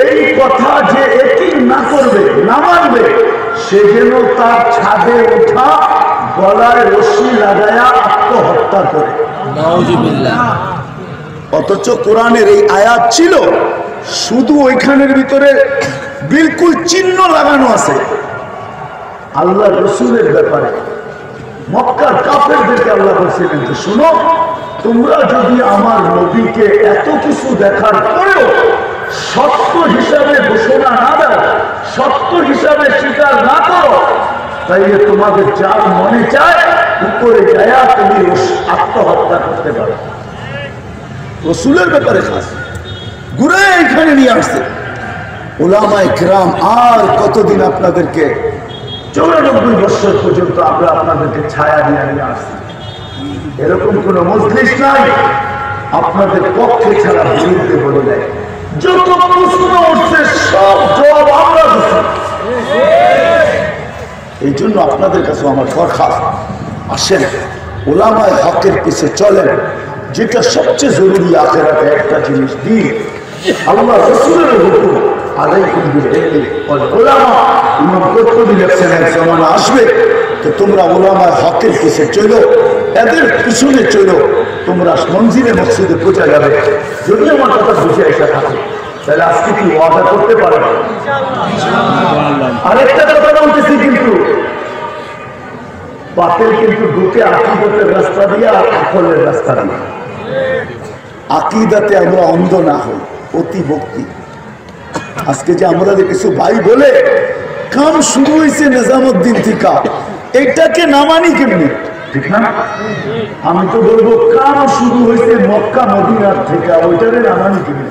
এই কথা যে একই না করবে, না মানবে, সে যেন তার ছাদে ওঠা গলায় রশ্মি লাগায়া আত্মহত্যা করে। অথচ কোরআনের এই আয়াত ছিল শুধু ওইখানের ভিতরে বিলকুল চিহ্ন লাগানো আছে। আল্লাহ রসুলের ব্যাপারে মক্কার কাফেরদেরকে আল্লাহ বলছিলেন যে শুনো তোমরা যদি আমার নবীকে এত কিছু দেখার পরেও সত্য হিসাবে ঘোষণা না দাও সত্য হিসাবে স্বীকার না করো তাইলে তোমাদের যার মনে চায়, উপরে যায়া তুমি আত্মহত্যা করতে পারো। রসুলের ব্যাপারে খাস। ঘুরে এখানে নিয়ে আসছে। ওলামায় গ্রাম আর কতদিন আপনাদেরকে চৌরানব্বই বছর পর্যন্ত আমরা আপনাদেরকে ছায়া নিয়ে নিয়ে আসছি। এরকম কোন মজলিস নাই। আপনাদের পক্ষে ছাড়া বিরুদ্ধে বলে দেয়। যত প্রশ্ন উঠছে, সব জবাব আমরা এই জন্য আপনাদের কাছে আমার দরখাস্ত। আসেন, ওলামায় হকের পিছে চলেন। যেটা সবচেয়ে জরুরি আখেরাতে একটা জিনিস দিন আল্লাহ রসুলের হুকুম আসবে হকের চলো, এদের চলো, তোমরা যাবে। যদি আমার কথা বুঝে এসে থাকে। তাহলে আজকে কি ওয়াদা করতে পারে আরেকটা কথা বলতেছি কিন্তু বাতিল কিন্তু ঢুকে আকিদতের রাস্তা দিয়ে আর আকলের রাস্তা দিয়ে আকিদাতে আমরা অন্ধ না হই অতি ভক্তি। আজকে যে আমরা যে কিছু ভাই বলে কাম শুরু হয়েছে নিজামুদ্দিন থিকা। এটাকে নামানি কেমনি? ঠিক না? আমি তো বলব কাম শুরু হয়েছে মক্কা মদিনার থেকে। ওইটারে নামানি কেমনি?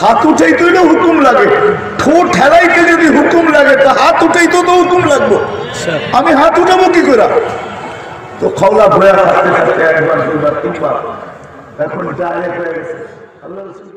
হাত উঠাইতে হইলে হুকুম লাগে। ঠোঁট ঠেলাইতে যদি হুকুম লাগে তা হাত উঠাইতে তো হুকুম লাগবো। আমি হাত উঠাবো কি করে? তো খাওলা ভয়া থাকতে থাকতে একবার দুবার তিনবার। এখন ডাইরেক্ট হয়ে গেছে। আল্লাহ রসুল